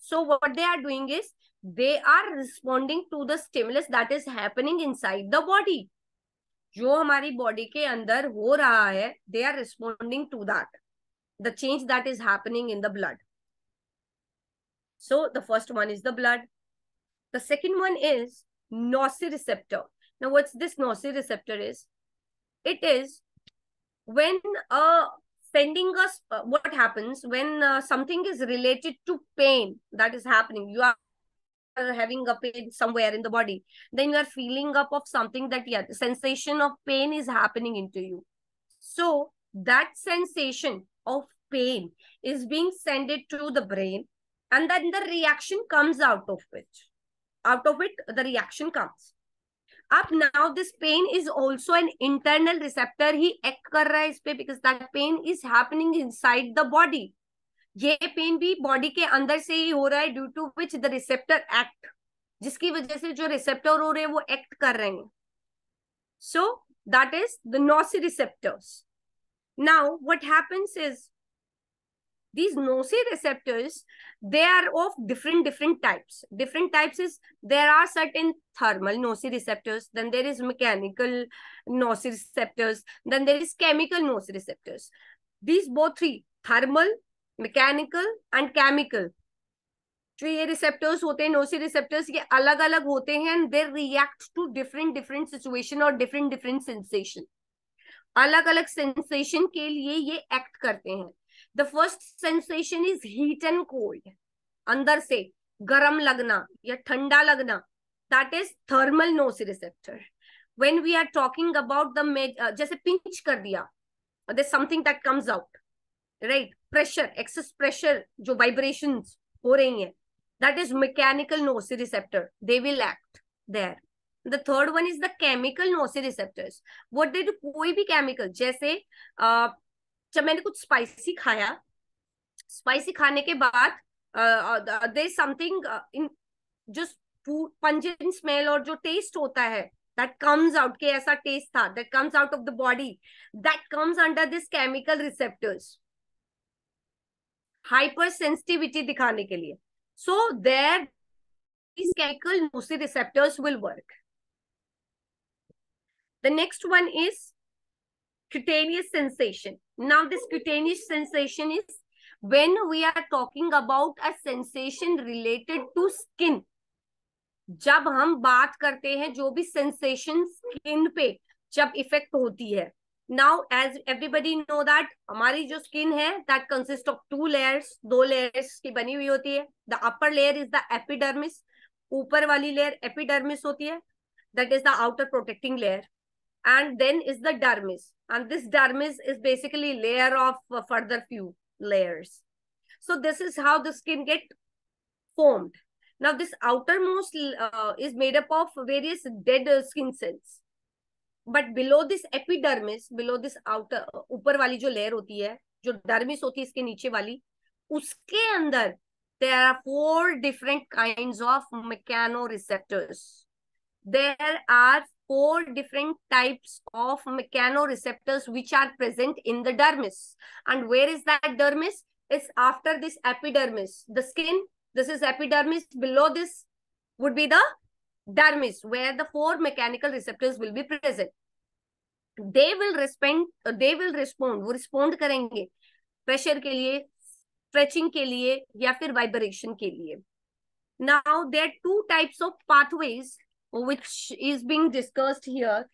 So what they are doing is they are responding to the stimulus that is happening inside the body जो हमारी body के अंदर हो रहा है they are responding to that the change that is happening in the blood so the first one is the blood the second one is nociceptor. Now, what's this nociceptor is? It is when a sending us uh, what happens when uh, something is related to pain that is happening. You are having a pain somewhere in the body. Then you are feeling up of something that yeah the sensation of pain is happening into you. So that sensation of pain is being sent to the brain and then the reaction comes out of it. Out of it the reaction comes अब now this pain is also an internal receptor he act कर रहा है इस पे because that pain is happening body ये pain भी body के अंदर से ही हो रहा है due to which the receptor act जिसकी वजह से जो रिसेप्टर हो रहे हैं वो एक्ट कर रहे हैं। So that is the noci receptors now what happens is these nociceptors they are of different different types different types is there are certain thermal nociceptors then there is mechanical nociceptors then there is chemical nociceptors these both three thermal mechanical and chemical जो ये receptors होते हैं नोसी receptors ये अलग अलग होते हैं they react to different different situation और डिफरेंट डिफरेंट सेंसेशन अलग अलग सेंसेशन के लिए ये एक्ट करते हैं the first sensation is heat and cold अंदर से गर्म लगना या ठंडा लगना that is thermal noci receptor when we are talking about the जैसे पिंच कर दिया something that comes out right pressure excess pressure जो वाइब्रेशन हो रही है that is mechanical noci receptor they will act there the third one is the chemical noci receptor what they कोई भी chemical जैसे जब मैंने कुछ स्पाइसी खाया स्पाइसी खाने के बाद दे समथिंग इन जो पंजन स्मेल और जो टेस्ट होता है दैट कम्स आउट के ऐसा टेस्ट था that comes out of the body that comes under this chemical receptors hyper sensitivity दिखाने के लिए so there these chemical nociceptors will work. The next one is cutaneous sensation. Now this cutaneous sensation is when we are talking about a sensation related to skin. जब हम बात करते हैं जो भी सेंसेशन स्किन पे जब इफ़ेक्ट होती है now as everybody know that हमारी जो skin है that consists of two layers दो layers की बनी हुई होती है the upper layer is the epidermis ऊपर वाली layer epidermis होती है that is the outer protecting layer and then is the dermis and this dermis is basically layer of uh, further few layers so this is how the skin get formed now this outermost uh, is made up of various dead uh, skin cells but below this epidermis below this outer ऊपर वाली जो layer होती है जो dermis होती है इसके नीचे वाली उसके अंदर there are four different kind of mechano receptors there are four different types of mechanoreceptors which are present in the dermis. And where is that dermis? It's after this epidermis. The skin, this is epidermis. Below this would be the dermis, where the four mechanical receptors will be present. They will respond, they will respond, वो respond करेंगे pressure के लिए, stretching के लिए या फिर vibration के लिए. Now there are two types of pathways which is being discussed here.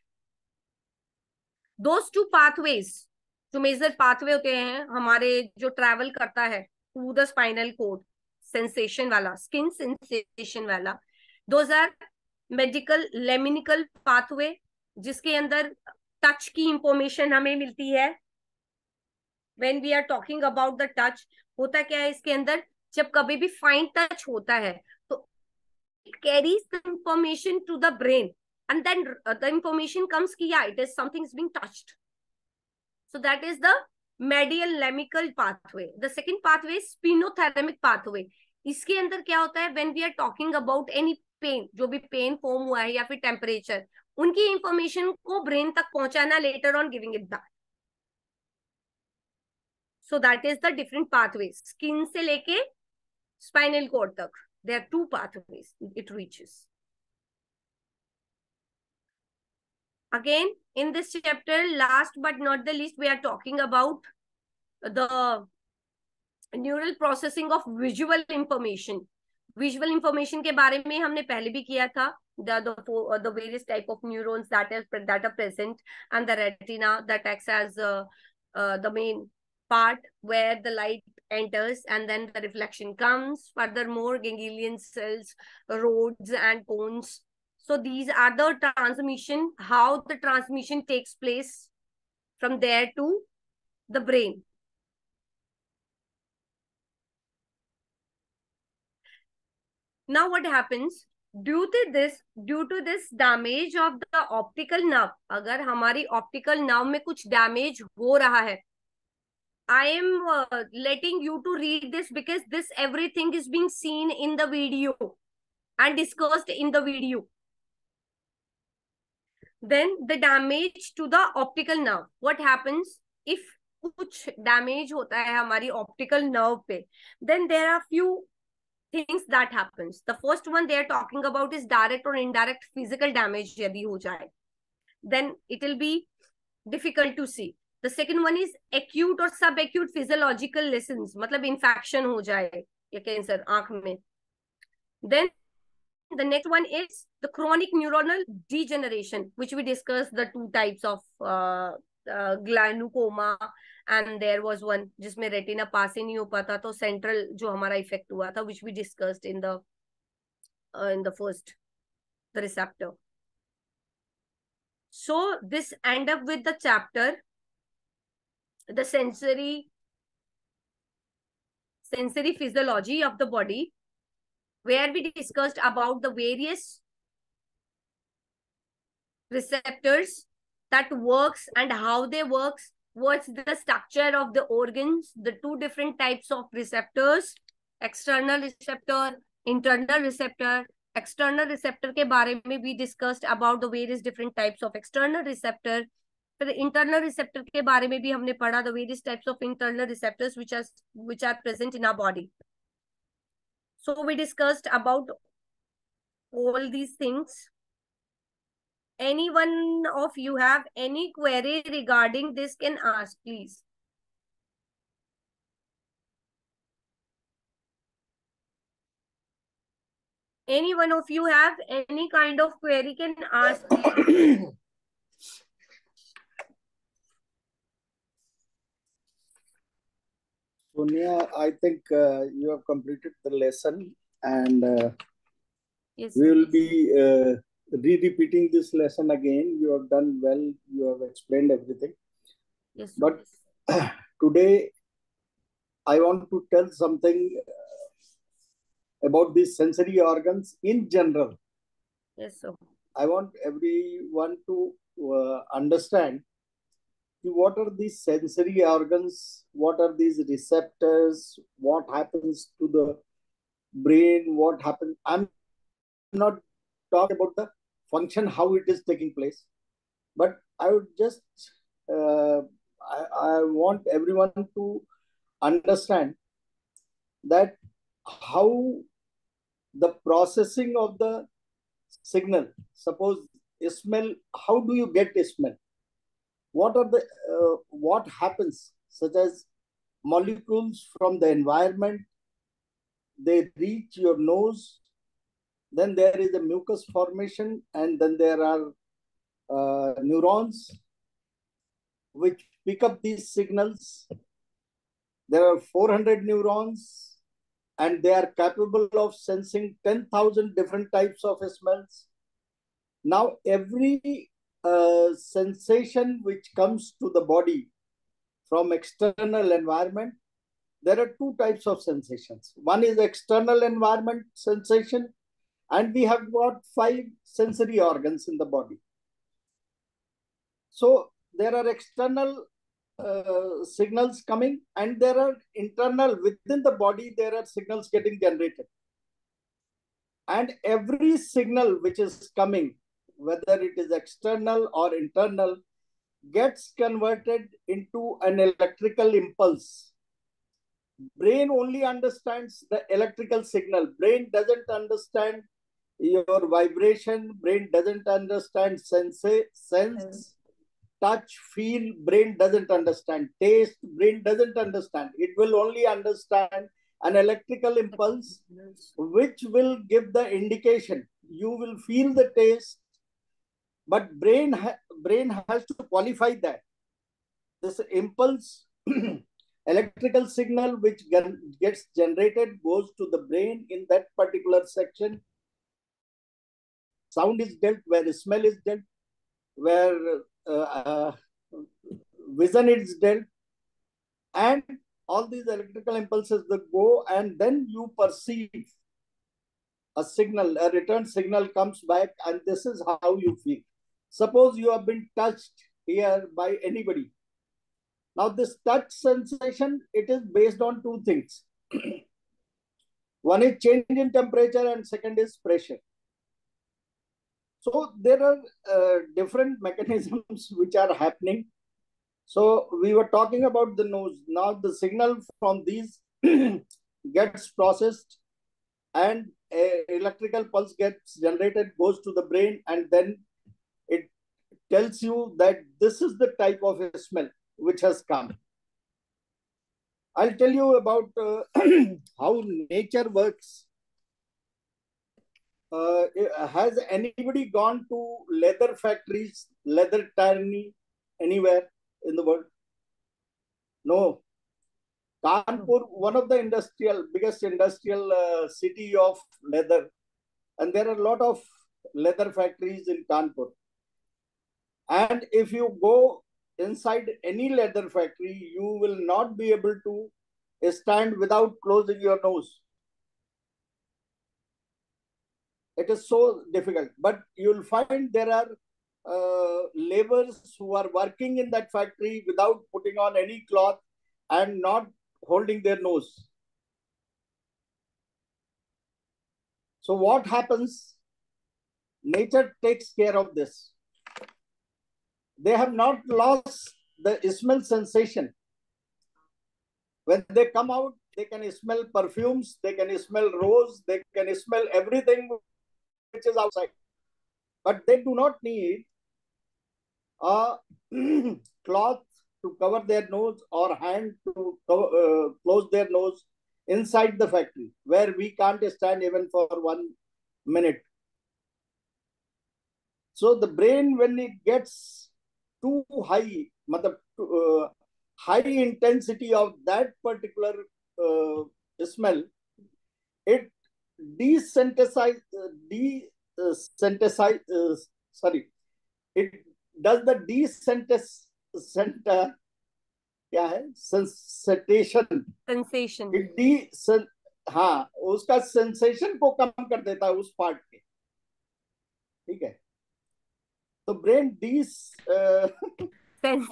Those two pathways, जो मेजर पाथवे होते हैं हमारे जो ट्रैवल करता है to the spinal cord sensation वाला स्किन सेंसेशन वाला those are medical lemniscal pathway जिसके अंदर टच की इंफॉर्मेशन हमें मिलती है when we are talking about the touch होता क्या है इसके अंदर जब कभी भी फाइन टच होता है तो it carries the information to the brain and then uh, the information comes ki yeah it is something is being touched so that is the medial lamical pathway the second pathway is spinothalamic pathway इसके अंदर क्या होता है when we are talking about any pain जो भी pain form हुआ है या फिर temperature उनकी इंफॉर्मेशन को ब्रेन तक पहुंचाना later on giving it back so that is the different pathway skin से लेके स्पाइनल कोड तक there are to pathways it reaches again in this chapter last but not the least we are talking about the neural processing of visual information visual information के बारे में हमने पहले भी किया था the the uh, the various type of neurons that is that are present and the retina that acts as uh, uh, the main part where the light enters and then the reflection comes furthermore ganglion cells rods and cones so these are the transmission how the transmission takes place from there to the brain now what happens due to this due to this damage of the optical nerve अगर हमारी optical nerve में कुछ damage हो रहा है I am letting you to read this because this everything is being seen in the video and discussed in the video then the damage to the optical nerve what happens if कुछ damage होता है हमारी optical nerve पे then there are few things that happens the first one they are talking about is direct or indirect physical damage yadi ho jaye then it will be difficult to see The second one is acute or subacute physiological lesions. Matlab infection ho jaye ya cancer aankh. Then the next one is the chronic neuronal degeneration, which we discussed the two types of uh, uh, glaucoma and there was one just my retina pass in to central jo effect which we discussed the uh, in the first the receptor. So this end up with the chapter the sensory sensory physiology of the body where we discussed about the various receptors that works and how they works what's the structure of the organs the two different types of receptors external receptor internal receptor. External receptor ke bare mein we discussed about the various different types of external receptor. फिर internal receptor के बारे में भी हमने पढ़ा the various types of internal receptors which are which are present in our body so we discussed about all these things anyone of you have any query regarding this can ask please any one of you have any kind of query can ask
Sonia, I think uh, you have completed the lesson and uh,
Yes.
we will be uh, re-repeating this lesson again. You have done well. You have explained everything.
Yes.
But today, I want to tell something uh, about these sensory organs in general.
Yes, sir.
I want everyone to uh, understand what are these sensory organs, what are these receptors, what happens to the brain, what happens. I'm not talking about the function, how it is taking place, but I would just, uh, I, I want everyone to understand that how the processing of the signal, suppose smell, how do you get smell? What are the uh, what happens such as molecules from the environment they reach your nose then there is a mucus formation and then there are uh, neurons which pick up these signals. There are 400 neurons and they are capable of sensing 10000 different types of smells. Now every uh, sensation which comes to the body from external environment. There are two types of sensations. One is external environment sensation and we have got five sensory organs in the body. So there are external uh, signals coming and there are internal within the body there are signals getting generated. And every signal which is coming whether it is external or internal, gets converted into an electrical impulse. Brain only understands the electrical signal. Brain doesn't understand your vibration. Brain doesn't understand sense, sense, touch, feel. Brain doesn't understand taste. Brain doesn't understand. It will only understand an electrical impulse, which will give the indication. You will feel the taste but brain ha brain has to qualify that. This impulse electrical signal which gets generated goes to the brain in that particular section. Sound is dealt where smell is dealt where uh, uh, vision is dealt. And all these electrical impulses that go and then you perceive a signal a return signal comes back and this is how you feel Suppose you have been touched here by anybody. Now this touch sensation, it is based on two things. One is change in temperature and second is pressure. So there are uh, different mechanisms which are happening. So we were talking about the nose. Now the signal from these gets processed and electrical pulse gets generated, goes to the brain and then tells you that this is the type of a smell which has come. I'll tell you about uh, how nature works. Uh, has anybody gone to leather factories, leather tannery anywhere in the world? No. Kanpur, one of the industrial, biggest industrial uh, city of leather. And there are a lot of leather factories in Kanpur. And if you go inside any leather factory, you will not be able to stand without closing your nose. It is so difficult. But you'll find there are uh, laborers who are working in that factory without putting on any cloth and not holding their nose. So what happens? Nature takes care of this they have not lost the smell sensation. When they come out, they can smell perfumes, they can smell rose, they can smell everything which is outside. But they do not need a cloth to cover their nose or hand to uh, close their nose inside the factory where we can't stand even for one minute. So the brain, when it gets too high, matlab uh, high intensity of that particular uh, smell, it desensitize, uh, desensitize, uh, sorry, it does the desensitize, क्या है sensation
sensation
it D हाँ उसका sensation को कम कर देता है उस part के ठीक है So, brain these.
Uh, sense,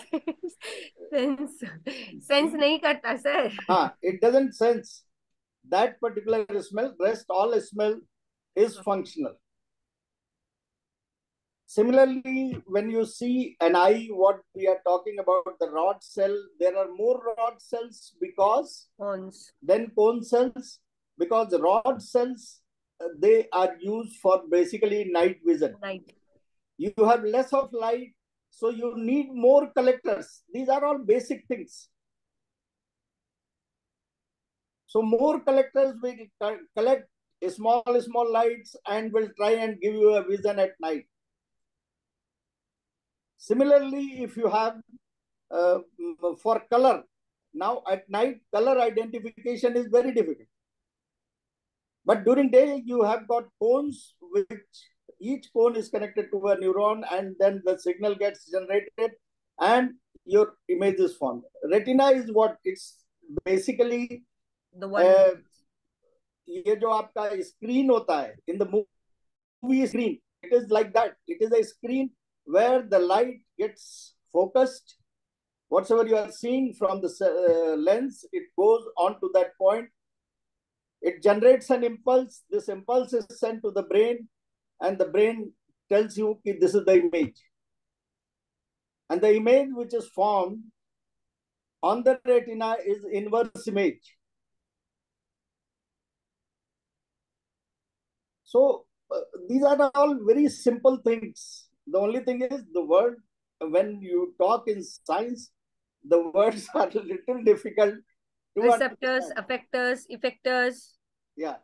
sense, sense nahi karta, sir.
Ah, it doesn't sense that particular smell. Rest all smell is functional. Similarly, when you see an eye, what we are talking about, the rod cell, there are more rod cells because
cones.
then cone cells, because rod cells, uh, they are used for basically night vision.
Night.
You have less of light, so you need more collectors. These are all basic things. So more collectors will collect small, small lights and will try and give you a vision at night. Similarly, if you have uh, for color, now at night, color identification is very difficult. But during day, you have got cones, which each cone is connected to a neuron, and then the signal gets generated, and your image is formed. Retina is what it's basically
the one.
Uh, ये जो आपका screen होता है in the movie screen, it is like that. It is a screen where the light gets focused. Whatever you are seeing from the uh, lens, it goes on to that point. It generates an impulse. This impulse is sent to the brain, and the brain tells you that this is the image. And the image which is formed on the retina is inverse image. So uh, these are all very simple things the only thing is the word, when you talk in science, the words are a little difficult.
Receptors, understand. effectors, effectors.
Yeah.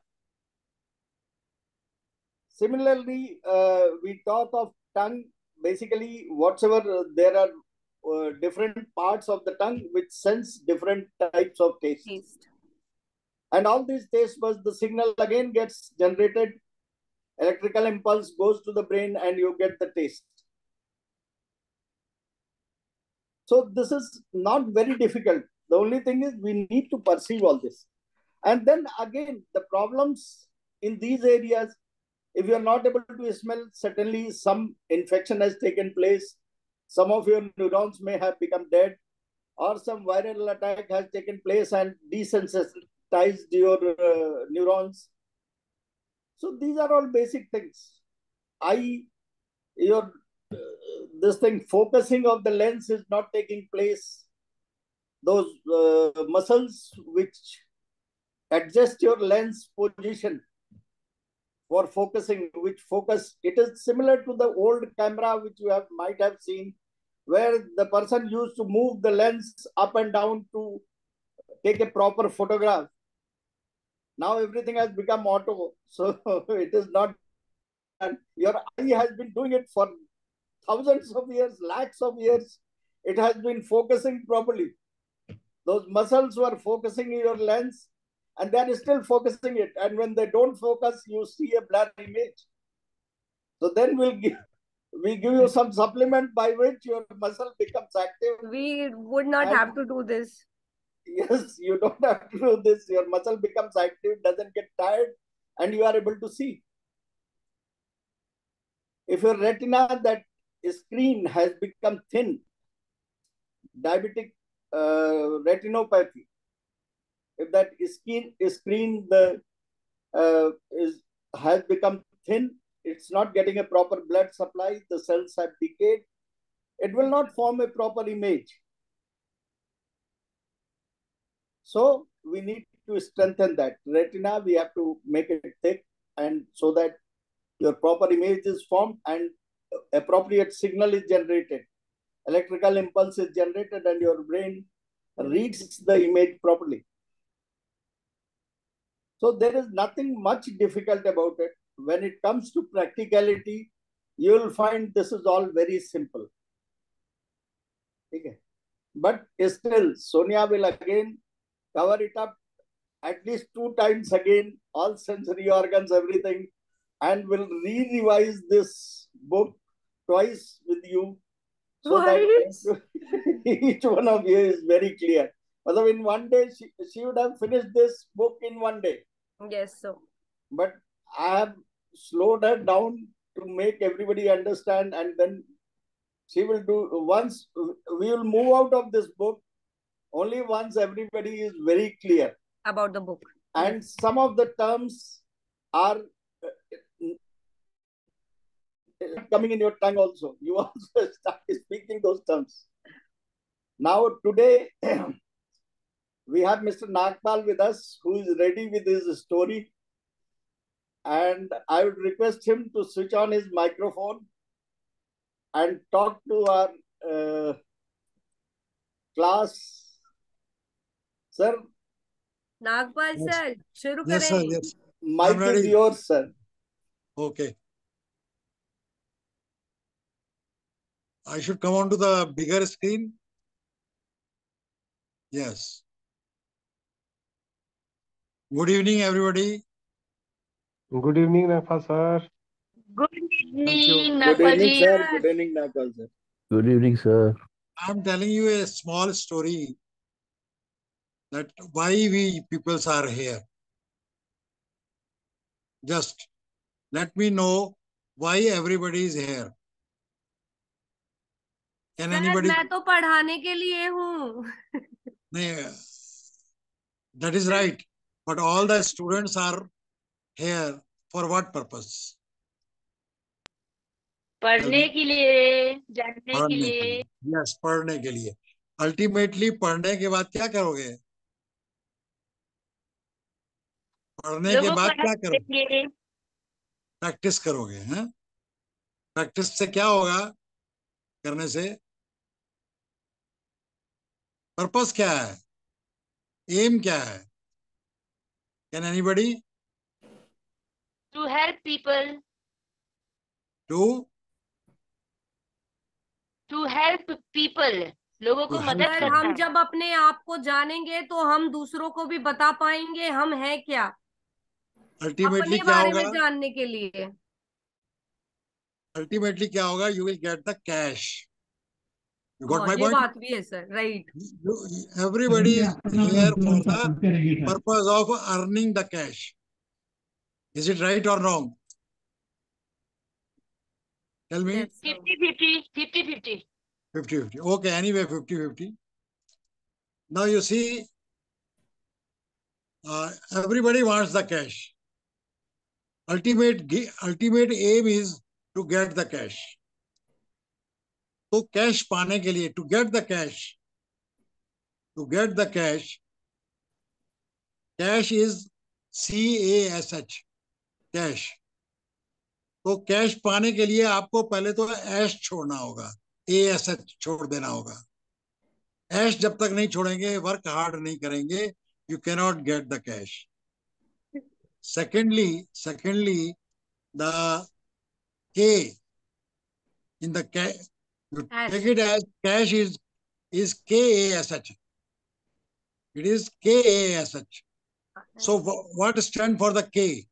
Similarly, uh, we talk of tongue. Basically, whatsoever uh, there are uh, different parts of the tongue which sense different types of taste. taste. And all these taste buds, the signal again gets generated electrical impulse goes to the brain and you get the taste. So this is not very difficult. The only thing is we need to perceive all this. And then again, the problems in these areas, if you are not able to smell, certainly some infection has taken place. Some of your neurons may have become dead or some viral attack has taken place and desensitized your uh, neurons so these are all basic things. I, your, uh, this thing, focusing of the lens is not taking place. Those uh, muscles which adjust your lens position for focusing, which focus, it is similar to the old camera which you have might have seen, where the person used to move the lens up and down to take a proper photograph. Now everything has become auto. So it is not, and your eye has been doing it for thousands of years, lakhs of years. It has been focusing properly. Those muscles were focusing your lens and they are still focusing it. And when they don't focus, you see a blurred image. So then we'll give we give you some supplement by which your muscle becomes active.
We would not and, have to do this
yes, you don't have to do this. Your muscle becomes active, doesn't get tired, and you are able to see. If your retina, that screen has become thin, diabetic uh, retinopathy, if that skin screen the uh, is has become thin, it's not getting a proper blood supply, the cells have decayed, it will not form a proper image. So we need to strengthen that. Retina, we have to make it thick and so that your proper image is formed and appropriate signal is generated. Electrical impulse is generated and your brain reads the image properly. So there is nothing much difficult about it. When it comes to practicality, you will find this is all very simple. Okay. But still, Sonia will again cover it up at least two times again, all sensory organs, everything, and will re-revise this book twice with you. So
Twice?
that each one of you is very clear. Although in one day, she, she would have finished this book in one day.
Yes, so.
But I have slowed her down to make everybody understand, and then she will do once we will move out of this book only once everybody is very clear
About the book.
and some of the terms are uh, coming in your tongue also you also start speaking those terms now today We have Mr. Nagpal with us, who is ready with his story. And I would request him to switch on his microphone and talk to our uh, class. Sir?
Nagpal,
yes.
sir. Shuru
yes, sir. Yes.
Mic is yours, sir.
Okay. I should come on to the bigger screen. Yes. Good evening, everybody.
Good evening, Nafa sir.
Good
you.
evening,
good evening
Napaji.
sir good evening Nakal sir
Good evening, sir.
I'm telling you a small story that why we peoples are here. Just let me know why everybody is here. Can
sir
anybody?
मैं तो पढ़ाने के लिए हूँ
No, that is right. But all the students are here for what purpose?
पढ़ने के लिए जानने के लिए।
यस पढ़ने के लिए। अल्टीमेटली पढ़ने के बाद क्या करोगे? पढ़ने के बाद क्या करोगे? प्रैक्टिस करोगे हैं? प्रैक्टिस से क्या होगा? करने से। पर्पस क्या है? एम क्या है? Can anybody
to help people.
To
to help people. लोगों को मदद
सर
करना
हम जब अपने आप को जानेंगे तो हम दूसरों को भी बता पाएँगे हम हैं क्या?
अल्टीमेटली
अपने
क्या
बारे
होगा?
में जानने के लिए।
अल्टीमेटली क्या होगा? You will get the cash you got
हाँ,
माय
ये
पॉइंट
बात भी है sir
everybody is here for the purpose of earning the cash. Is it right or wrong? Tell me.
Fifty fifty fifty fifty
50 50. Okay, anyway, 50 50. Now you see, uh, everybody wants the cash. Ultimate, ultimate aim is to get the cash. तो cash पाने के लिए to get the cash to get the cash cash is C A S H cash तो cash पाने के लिए आपको पहले तो एश छोड़ना होगा ए एस एच छोड़ देना होगा। एश जब तक नहीं छोड़ेंगे वर्क हार्ड नहीं करेंगे you cannot get the cash secondly secondly the K in the you
Ash.
take it as cash is is k a s h. It is k a s h. So what stand for the k?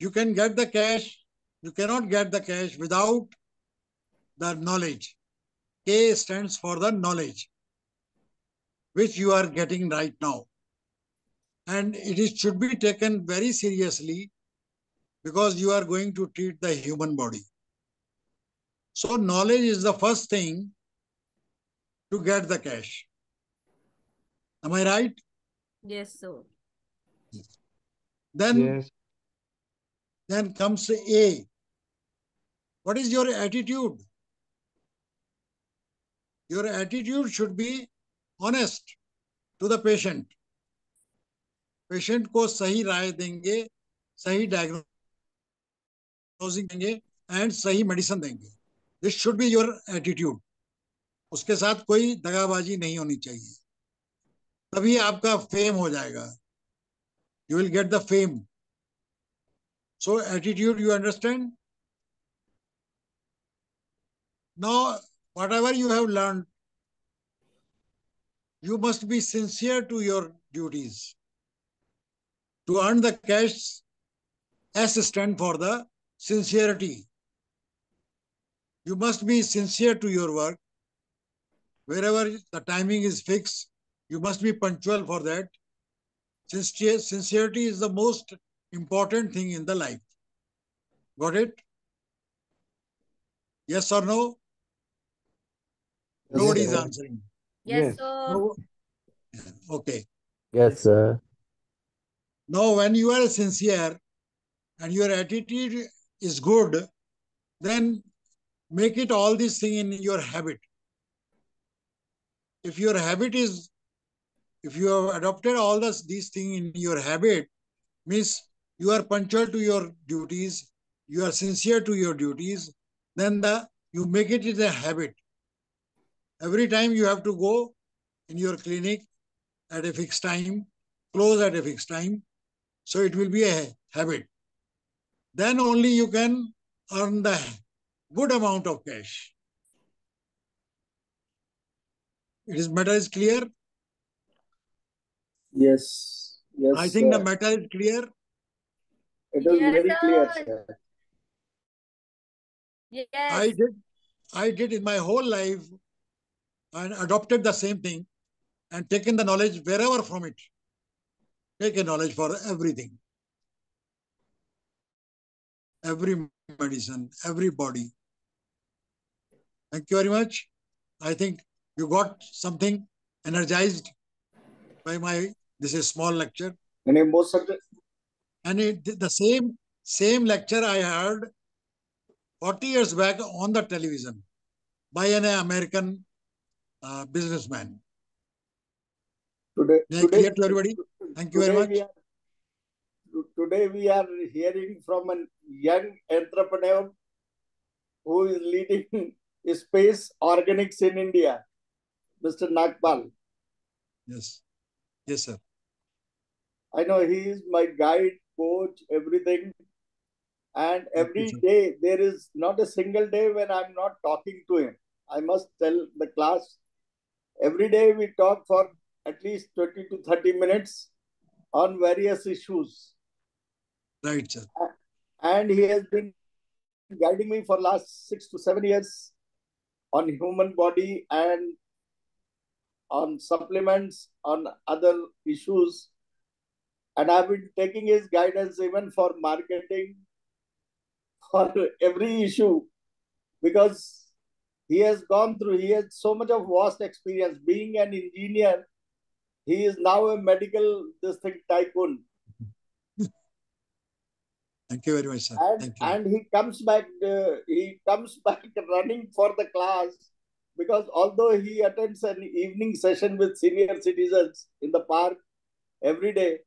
You can get the cash. You cannot get the cash without the knowledge. K stands for the knowledge which you are getting right now. And it is should be taken very seriously because you are going to treat the human body so knowledge is the first thing to get the cash. Am I right?
Yes sir
Then,
Yes.
then comes A. What is your attitude? Your attitude should be honest to the patient. Patient को सही राय देंगे सही diagnosing देंगे and सही medicine देंगे this should be your attitude उसके साथ कोई दगाबाजी नहीं होनी चाहिए। तभी आपका फेम हो जाएगा। You will get the fame so attitude you understand no whatever you have learn you must be sincere to your duties to earn the cash S stand for the sincerity You must be sincere to your work. Wherever the timing is fixed, you must be punctual for that. Sincere, sincerity is the most important thing in the life. Got it? Yes or no?
Yes,
Nobody is answering.
Yes,
Yes.
sir.
No. Okay.
Yes, sir.
Now, when you are sincere and your attitude is good, then make it all these things in your habit. If your habit is, if you have adopted all this, these things in your habit, means you are punctual to your duties, you are sincere to your duties, then the you make it as a habit. Every time you have to go in your clinic at a fixed time, close at a fixed time, so it will be a habit. Then only you can earn the good amount of cash. It is matter is clear.
Yes. Yes.
I think the matter is clear.
It is
Yes,
very clear,
sir.
sir.
Yes.
I did, I did in my whole life and adopted the same thing and taken the knowledge wherever from it. Take a knowledge for everything. Every medicine, everybody. Thank you very much. I think you got something energized by my, this is small lecture.
And in most subjects,
And it, the same, same lecture I heard 40 years back on the television by an American uh, businessman.
today, today,
to everybody? Thank you very much.
we are- Today we are hearing from a young entrepreneur who is leading space organics in India, Mr. Nagpal.
Yes. Yes, sir.
I know he is my guide, coach, everything. And every day, there is not a single day when I'm not talking to him. I must tell the class, every day we talk for at least 20 to 30 minutes on various issues.
Right, sir.
And he has been guiding me for last six to seven years on human body and on supplements, on other issues. And I've been taking his guidance even for marketing, for every issue, because he has gone through, he has so much of vast experience. Being an engineer, he is now a medical this thing tycoon.
Thank you very much, sir.
and
Thank you.
and he comes back uh, he comes back running for the class because although he attends an evening session with senior citizens in the park every day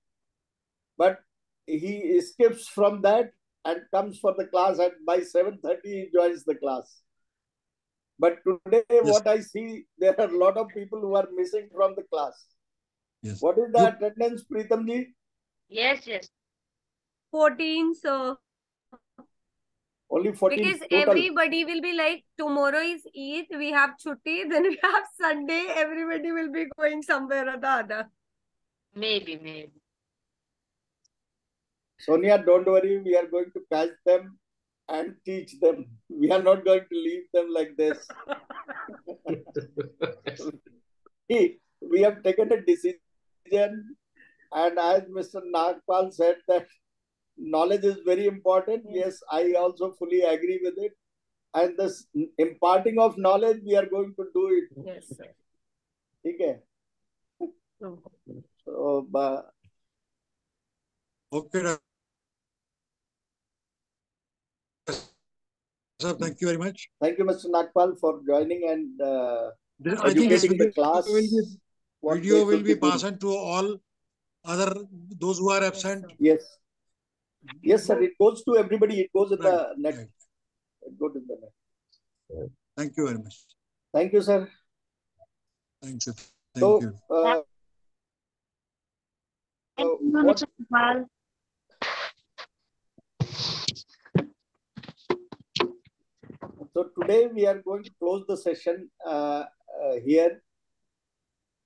but he skips from that and comes for the class and by 7.30 he joins the class but today what i see there are a lot of people who are missing from the class
Yes.
what is the
You-
attendance Pritamji?
Yes, yes.
14, so
only 14
Because
total
everybody will be like, tomorrow is Eid, we have chutti, then we have Sunday, everybody will be going somewhere or the other.
Maybe, maybe.
Sonia, don't worry, we are going to catch them and teach them. We are not going to leave them like this. we we have taken a decision, and as Mr. Nagpal said, that knowledge is very important. Yes, I also fully agree with it. And this imparting of knowledge, we are going to do it.
Yes, sir.
Okay. So, uh,
Okay. Sir, thank you very much.
thank you, Mr. Nagpal, for joining and uh,
This- I think this
educating the
video
class.
will be, video will be passed on to all other, those who are absent.
sir.
Yes. Yes, sir. It goes to everybody. It goes in the
Right,
net.
right.
It goes in the net.
Thank you very much.
Thank you, sir.
Thank you.
So,
Thank you.
uh,
Thank
uh, what,
Mr. Kumar.
so So today we are going to close the session uh, uh, here.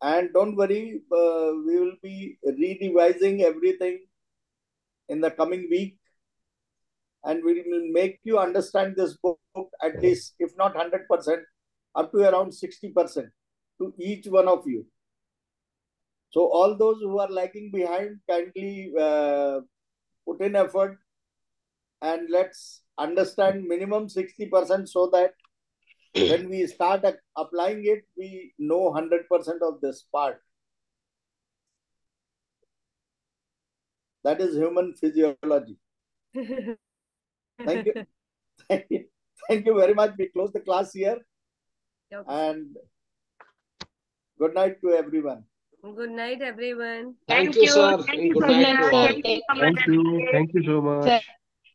And don't worry, uh, we will be re-revising everything in the coming week. And we will make you understand this book at least, if not 100%, up to around 60% to each one of you. So all those who are lagging behind, kindly uh, put in effort and let's understand minimum 60% so that when we start applying it, we know 100% of this part. That is human physiology. Thank you. Thank you. Thank you very much. We close the class here
Yep.
and good night to everyone.
Good night, everyone.
Thank
Thank
you,
you.
sir.
Thank
and
you
good
so
night
much.
Thank you. Thank you so much.